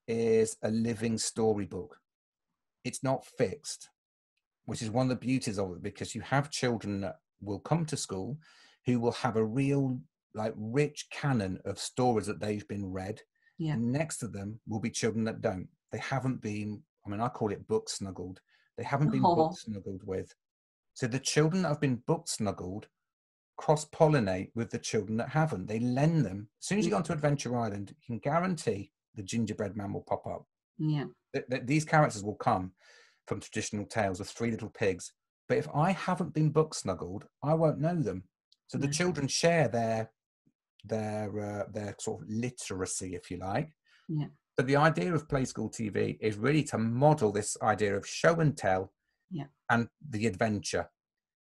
is a living storybook. It's not fixed, which is one of the beauties of it because you have children that will come to school who will have a real like rich canon of stories that they've been read. Yeah. And next to them will be children that don't. They haven't been, I mean, I call it book snuggled. They haven't been Aw. book oh. snuggled with. So the children that have been book snuggled cross pollinate with the children that haven't. They lend them. As soon as you go mm. onto Adventure Island, you can guarantee the gingerbread man will pop up. Yeah. Th- th- These characters will come from traditional tales of three little pigs. But if I haven't been book snuggled, I won't know them. So the mm. children share their their uh, their sort of literacy, if you like. Yeah. But the idea of Play School TV is really to model this idea of show and tell Yeah. and the adventure.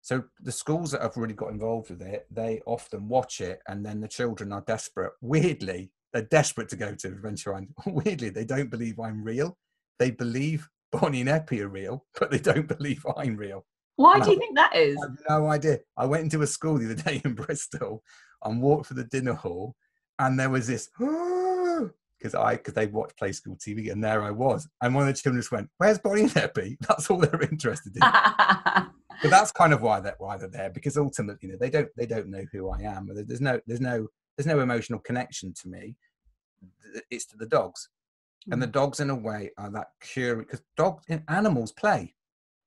So the schools that have really got involved with it, they often watch it, and then the children are desperate. Weirdly, they're desperate to go to Adventure Island. *laughs* Weirdly, they don't believe I'm real. They believe Bonnie and Eppie are real, *laughs* but they don't believe I'm real. Why do you think that is? I have no idea. I went into a school the other *laughs* day in Bristol and walked through the dinner hall, and there was this *gasps* because I because they watched Play School TV, and there I was, and one of the children just went, "Where's Bonnie and Eppie?" *laughs* That's all they're interested in. *laughs* but that's kind of why they're why they're there because ultimately, you know, they don't they don't know who I am. There's no there's no there's no emotional connection to me. It's to the dogs, mm. and the mm. dogs in a way are that curious because dogs and animals play.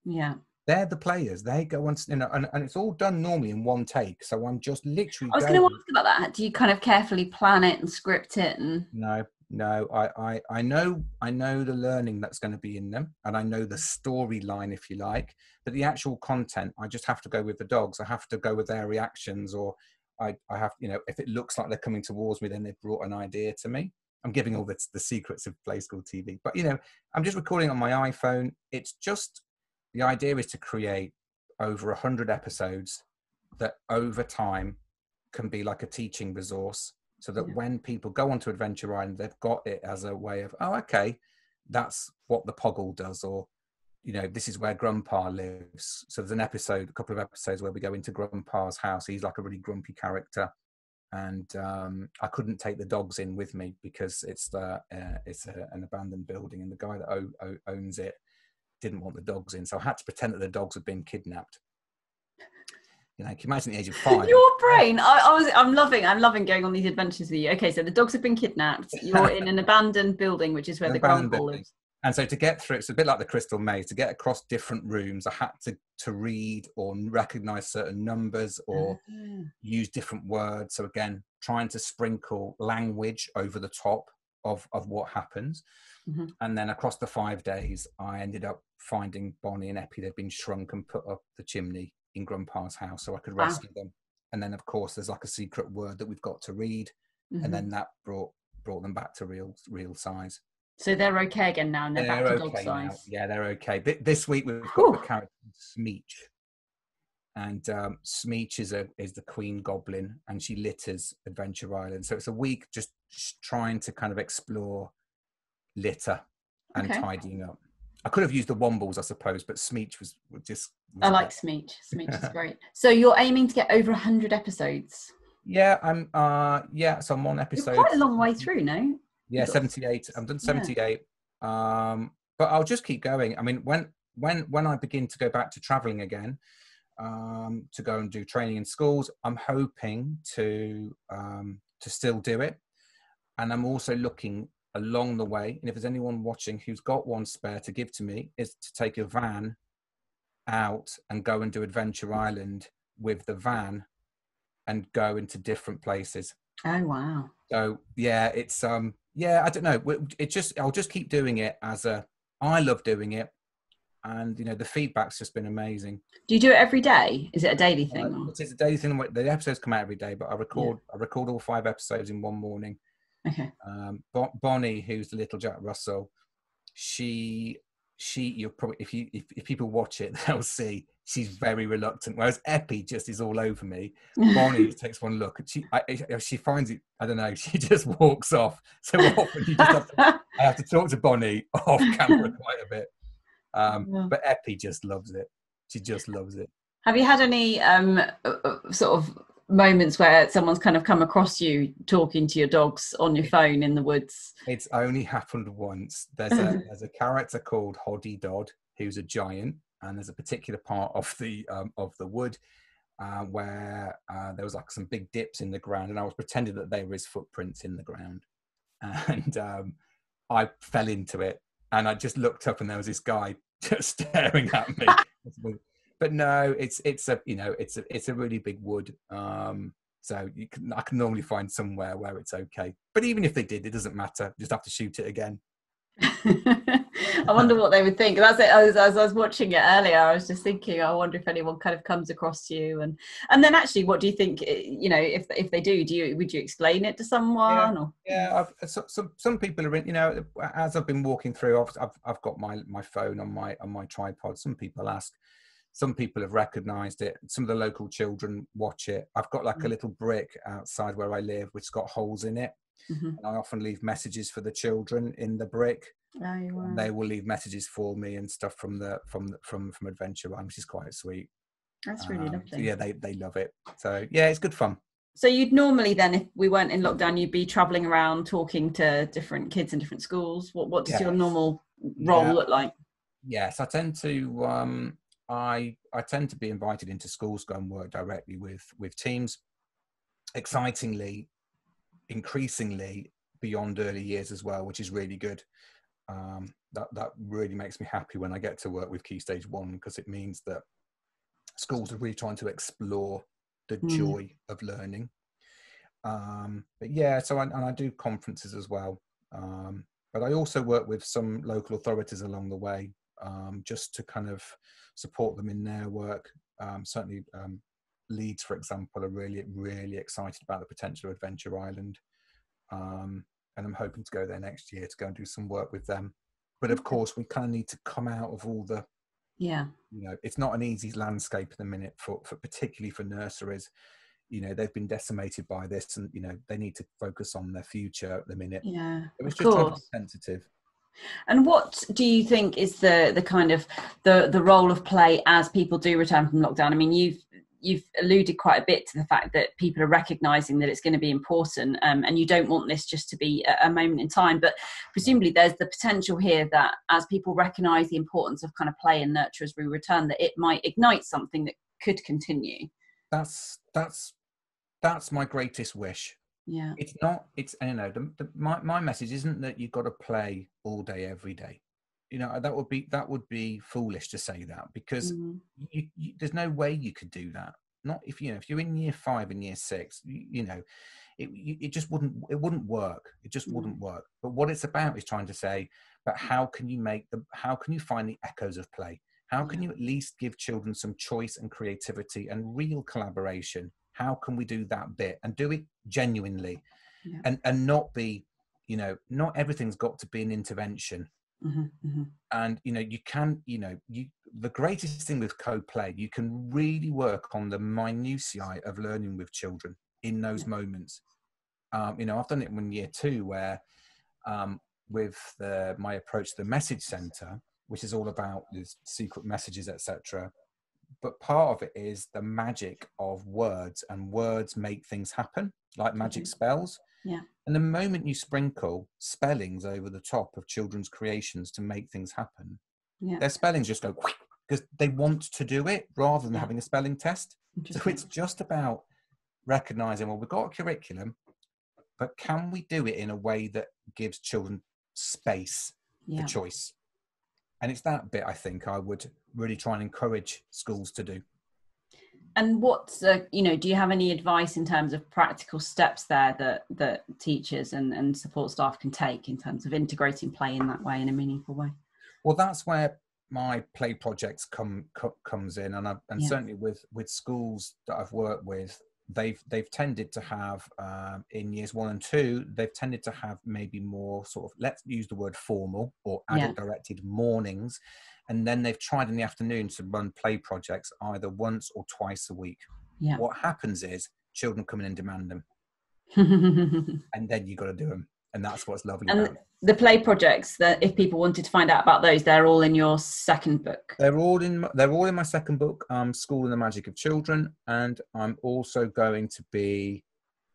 Yeah they're the players. They go on, you know, and, and it's all done normally in one take. So I'm just literally. I was going to ask about that. Do you kind of carefully plan it and script it? And... No, no. I, I, I know, I know the learning that's going to be in them, and I know the storyline, if you like. But the actual content, I just have to go with the dogs. I have to go with their reactions, or I, I have, you know, if it looks like they're coming towards me, then they've brought an idea to me. I'm giving all the, the secrets of Play School TV, but you know, I'm just recording on my iPhone. It's just the idea is to create over 100 episodes that over time can be like a teaching resource so that yeah. when people go onto adventure island they've got it as a way of oh okay that's what the poggle does or you know this is where grandpa lives. So there's an episode a couple of episodes where we go into grandpa's house. He's like a really grumpy character. And um, I couldn't take the dogs in with me because it's the uh, it's a, an abandoned building, and the guy that o- o- owns it didn't want the dogs in, so I had to pretend that the dogs had been kidnapped. You know, can you imagine the age of *laughs* five? Your brain. I, I, was. I'm loving. I'm loving going on these adventures with you. Okay, so the dogs have been kidnapped. You're in an *laughs* abandoned building, which is where an the grandpa lives. And so to get through, it's a bit like the Crystal Maze. To get across different rooms, I had to to read or recognize certain numbers or uh-huh. use different words. So again, trying to sprinkle language over the top of of what happens. Mm-hmm. And then across the five days, I ended up finding Bonnie and Eppie. They'd been shrunk and put up the chimney in Grandpa's house, so I could rescue wow. them. And then, of course, there's like a secret word that we've got to read, mm-hmm. and then that brought brought them back to real real size. So they're okay again now, and they're, they're back to okay dog size. Now. Yeah, they're okay. This week we've got Whew. the character Smeech, and um, Smeech is a is the Queen Goblin, and she litters Adventure Island. So it's a week just trying to kind of explore litter and okay. tidying up. I could have used the Wombles, I suppose, but Smeech was, was just. Was I like Smeech. Smeech is great. So you're aiming to get over hundred episodes. Yeah, I'm. Uh, yeah, so I'm on episode. You're quite a long way through, no? Yeah, seventy-eight. I've done seventy-eight. Yeah. Um, but I'll just keep going. I mean, when when when I begin to go back to traveling again, um, to go and do training in schools, I'm hoping to um, to still do it, and I'm also looking along the way, and if there's anyone watching who's got one spare to give to me, is to take a van out and go and do Adventure Island with the van and go into different places. Oh wow! So yeah, it's um yeah I don't know. It just I'll just keep doing it as a I love doing it, and you know the feedback's just been amazing. Do you do it every day? Is it a daily thing? Uh, it's a daily thing. The episodes come out every day, but I record yeah. I record all five episodes in one morning Okay. Um, Bonnie, who's the little Jack Russell, she she you're probably if you if, if people watch it *laughs* they'll see she's very reluctant whereas eppie just is all over me. Bonnie *laughs* takes one look and she I, she finds it i don't know *laughs* she just walks off. So often you just have to, i have to talk to bonnie off camera quite a bit. Um, yeah. but eppie just loves it. She just loves it. Have you had any um, uh, uh, sort of moments where someone's kind of come across you talking to your dogs on your phone in the woods? It's only happened once. There's a there's a character called Hoddy Dodd who's a giant, and there's a particular part of the um, of the wood uh, where uh, there was like some big dips in the ground, and I was pretending that they were his footprints in the ground, and um, I fell into it, and I just looked up, and there was this guy *laughs* just staring at me *laughs* but no, it's it's a you know it's a it's a really big wood. Um, so you can I can normally find somewhere where it's okay. But even if they did, it doesn't matter. Just have to shoot it again. *laughs* I wonder what they would think. That's it. As, as I was watching it earlier, I was just thinking, I wonder if anyone kind of comes across you, and and then actually, what do you think? Eh, you know, if if they do, do you would you explain it to someone? Yeah, or? yeah I've, so, some some people are in. You know, as I've been walking through, I've, I've I've got my my phone on my on my tripod. Some people ask, some people have recognized it some of the local children watch it i've got like a Mm. little brick outside where i live which's got holes in it Mhm. and i often leave messages for the children in the brick Oh, you and they will leave messages for me and stuff from the from the, from from adventure Rhyme, which is quite sweet That's really Um, lovely. so yeah they they love it so yeah it's good fun So you'd normally then, if we weren't in lockdown, you'd be travelling around talking to different kids in different schools. What what does your normal role Yeah. look like? yes i tend to um i i tend to be invited into schools go and work directly with with teams. Excitingly increasingly beyond early years as well which is really good. Um that that really makes me happy when i get to work with key stage one because it means that schools are really trying to explore the Mm. joy of learning. Um but yeah so I, and i do conferences as well. Um but i also work with some local authorities along the way um, just to kind of support them in their work. Um, certainly, um, Leeds, for example, are really, really excited about the potential of Adventure Island. Um, and I'm hoping to go there next year to go and do some work with them. But of course, we kind of need to come out of all the, Yeah. you know, it's not an easy landscape at the minute for, for particularly for nurseries. You know, they've been decimated by this and, you know, they need to focus on their future at the minute. Yeah. It was of just course. sensitive. And what do you think is the the kind of the the role of play as people do return from lockdown? I mean, you've you've alluded quite a bit to the fact that people are recognizing that it's going to be important um, and you don't want this just to be a, a moment in time but presumably there's the potential here that as people recognize the importance of kind of play and nurture as we return that it might ignite something that could continue That's, that's, that's my greatest wish. Yeah. It's not it's you know the, the, my, my message isn't that you've got to play all day every day. You know that would be that would be foolish to say that because Mhm. you, you, there's no way you could do that. Not if you know if you're in year five and year six you, you know it, you, it just wouldn't it wouldn't work. It just No. wouldn't work. But what it's about is trying to say but how can you make the how can you find the echoes of play? How can you at least give children some choice and creativity and real collaboration how can we do that bit and do it genuinely Yeah. and and not be you know not everything's got to be an intervention Mhm, mhm. and you know you can you know you the greatest thing with co-play you can really work on the minutiae of learning with children in those moments um, you know i've done it in year two where um, with the, my approach to the message center which is all about these secret messages etc but part of it is the magic of words and words make things happen like magic Okay. spells Yeah. and the moment you sprinkle spellings over the top of children's creations to make things happen yeah their spellings just go because they want to do it rather than Yeah. having a spelling test so it's just about recognizing well we've got a curriculum but can we do it in a way that gives children space yeah for choice and it's that bit i think i would really try and encourage schools to do And what's uh, you know, do you have any advice in terms of practical steps there that that teachers and, and support staff can take in terms of integrating play in that way in a meaningful way? well that's where my play projects come co- comes in and I, and Yeah. certainly with with schools that i've worked with they've they've tended to have um, in years one and two they've tended to have maybe more sort of let's use the word formal or adult directed mornings. And then they've tried in the afternoon to run play projects either once or twice a week. Yeah. what happens is children come in and demand them. And *laughs* and then you've got to do them and that's what's lovely And- about it. the play projects that if people wanted to find out about those, they're all in your second book. They're all in. my- They're all in my second book, um, "School and the Magic of Children," and I'm also going to be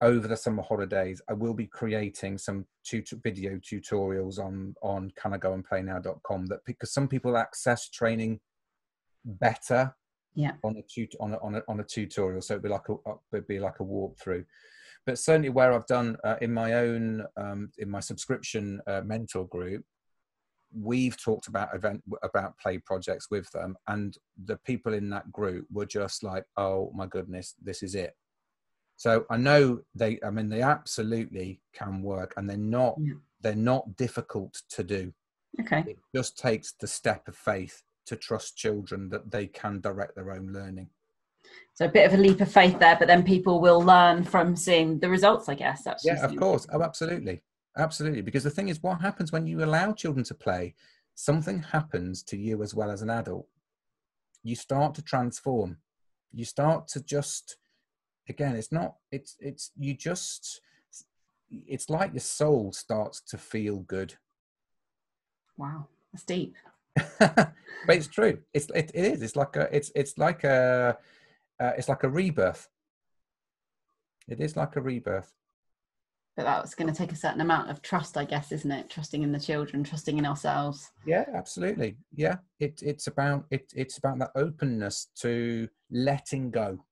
over the summer holidays. I will be creating some tut- video tutorials on on can I go and play now.com that because some people access training better Yeah. on a tut- on a, on a, on a tutorial, so it'd be like a it'd be like a walkthrough. But certainly, where I've done uh, in my own um, in my subscription uh, mentor group, we've talked about event about play projects with them and the people in that group were just like oh my goodness this is it so i know they i mean they absolutely can work and they're not Yeah. they're not difficult to do Okay. it just takes the step of faith to trust children that they can direct their own learning So a bit of a leap of faith there, but then people will learn from seeing the results, I guess. Actually, yeah of course oh absolutely absolutely because the thing is what happens when you allow children to play something happens to you as well as an adult you start to transform. You start to just, again, it's not, it's, it's, you just, it's like your soul starts to feel good. Wow, that's deep. *laughs* but it's true. It's it, it is. It's like a it's it's like a uh, it's like a rebirth. It is like a rebirth. But that's going to take a certain amount of trust, I guess, isn't it? Trusting in the children, trusting in ourselves. Yeah, absolutely. Yeah, it it's about it it's about that openness to letting go,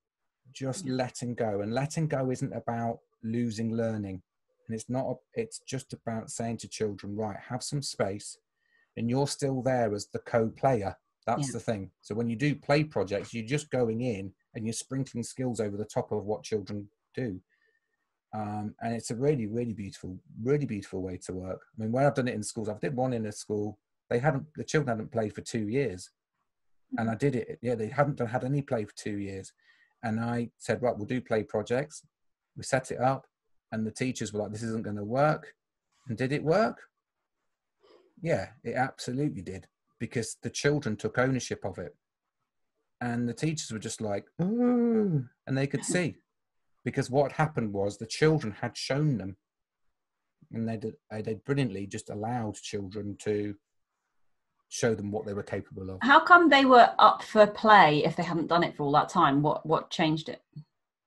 just letting go, and letting go isn't about losing learning, and it's not. It's just about saying to children, right, have some space and you're still there as the co-player that's yeah. the thing. So when you do play projects you're just going in and you're sprinkling skills over the top of what children do. Um, and it's a really really beautiful really beautiful way to work. I mean when i've done it in schools i've did one in a school they hadn't the children hadn't played for two years. And i did it yeah they hadn't done, had any play for two years. And i said right we'll do play projects. We set it up and the teachers were like this isn't going to work. And did it work? Yeah, it absolutely did because the children took ownership of it. And the teachers were just like, Ooh, and they could see because what happened was the children had shown them and they did, uh, they brilliantly just allowed children to show them what they were capable of. How come they were up for play if they hadn't done it for all that time? What what changed it?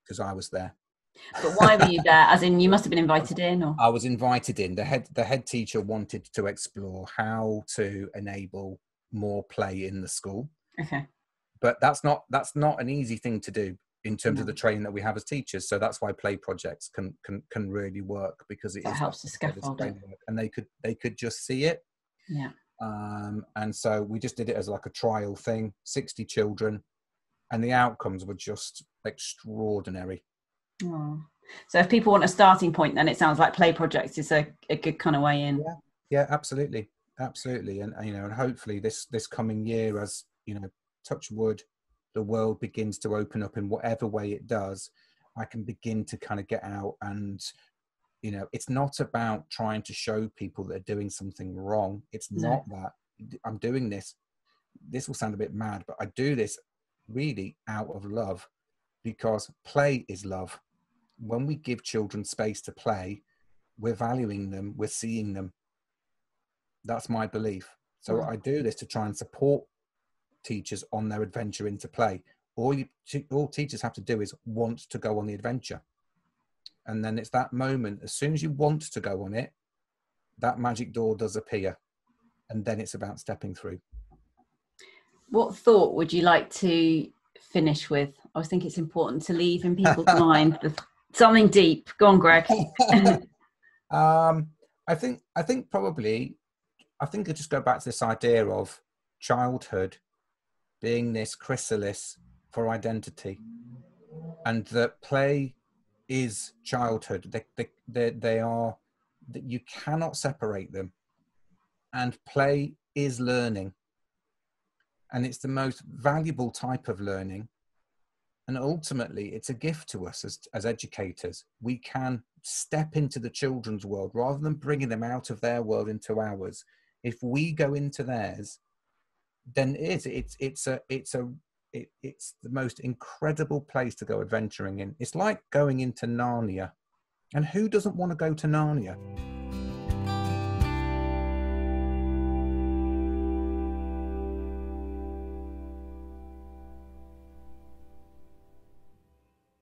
Because I was there. But why were you there? As in, you must have been *laughs* invited in, or I was invited in. The head the head teacher wanted to explore how to enable more play in the school. Okay. But that's not that's not an easy thing to do in terms no. of the training that we have as teachers. So that's why play projects can can can really work because it that helps the scaffold it. and they could they could just see it. Yeah. Um, and so we just did it as like a trial thing, 60 children, and the outcomes were just extraordinary. Oh. So if people want a starting point, then it sounds like play projects is a, a good kind of way in. Yeah, yeah, absolutely, absolutely, and you know, and hopefully this this coming year, as you know, touch wood, the world begins to open up in whatever way it does, I can begin to kind of get out and you know it's not about trying to show people that are doing something wrong it's no. not that i'm doing this this will sound a bit mad but i do this really out of love because play is love when we give children space to play, we're valuing them, we're seeing them. That's my belief. So I do this to try and support teachers on their adventure into play. All you, all teachers have to do is want to go on the adventure, and then it's that moment. As soon as you want to go on it, that magic door does appear, and then it's about stepping through. What thought would you like to finish with? I think it's important to leave in people's *laughs* mind the Something deep. Go on, Greg. *laughs* um, I think I think probably I think I just go back to this idea of childhood being this chrysalis for identity, and that play is childhood. They they they, they are that you cannot separate them, and play is learning, and it's the most valuable type of learning and ultimately, it's a gift to us as, as educators. We can step into the children's world rather than bringing them out of their world into ours. If we go into theirs, then it is. It's it's a it's a it, it's the most incredible place to go adventuring in. It's like going into Narnia, and who doesn't want to go to Narnia?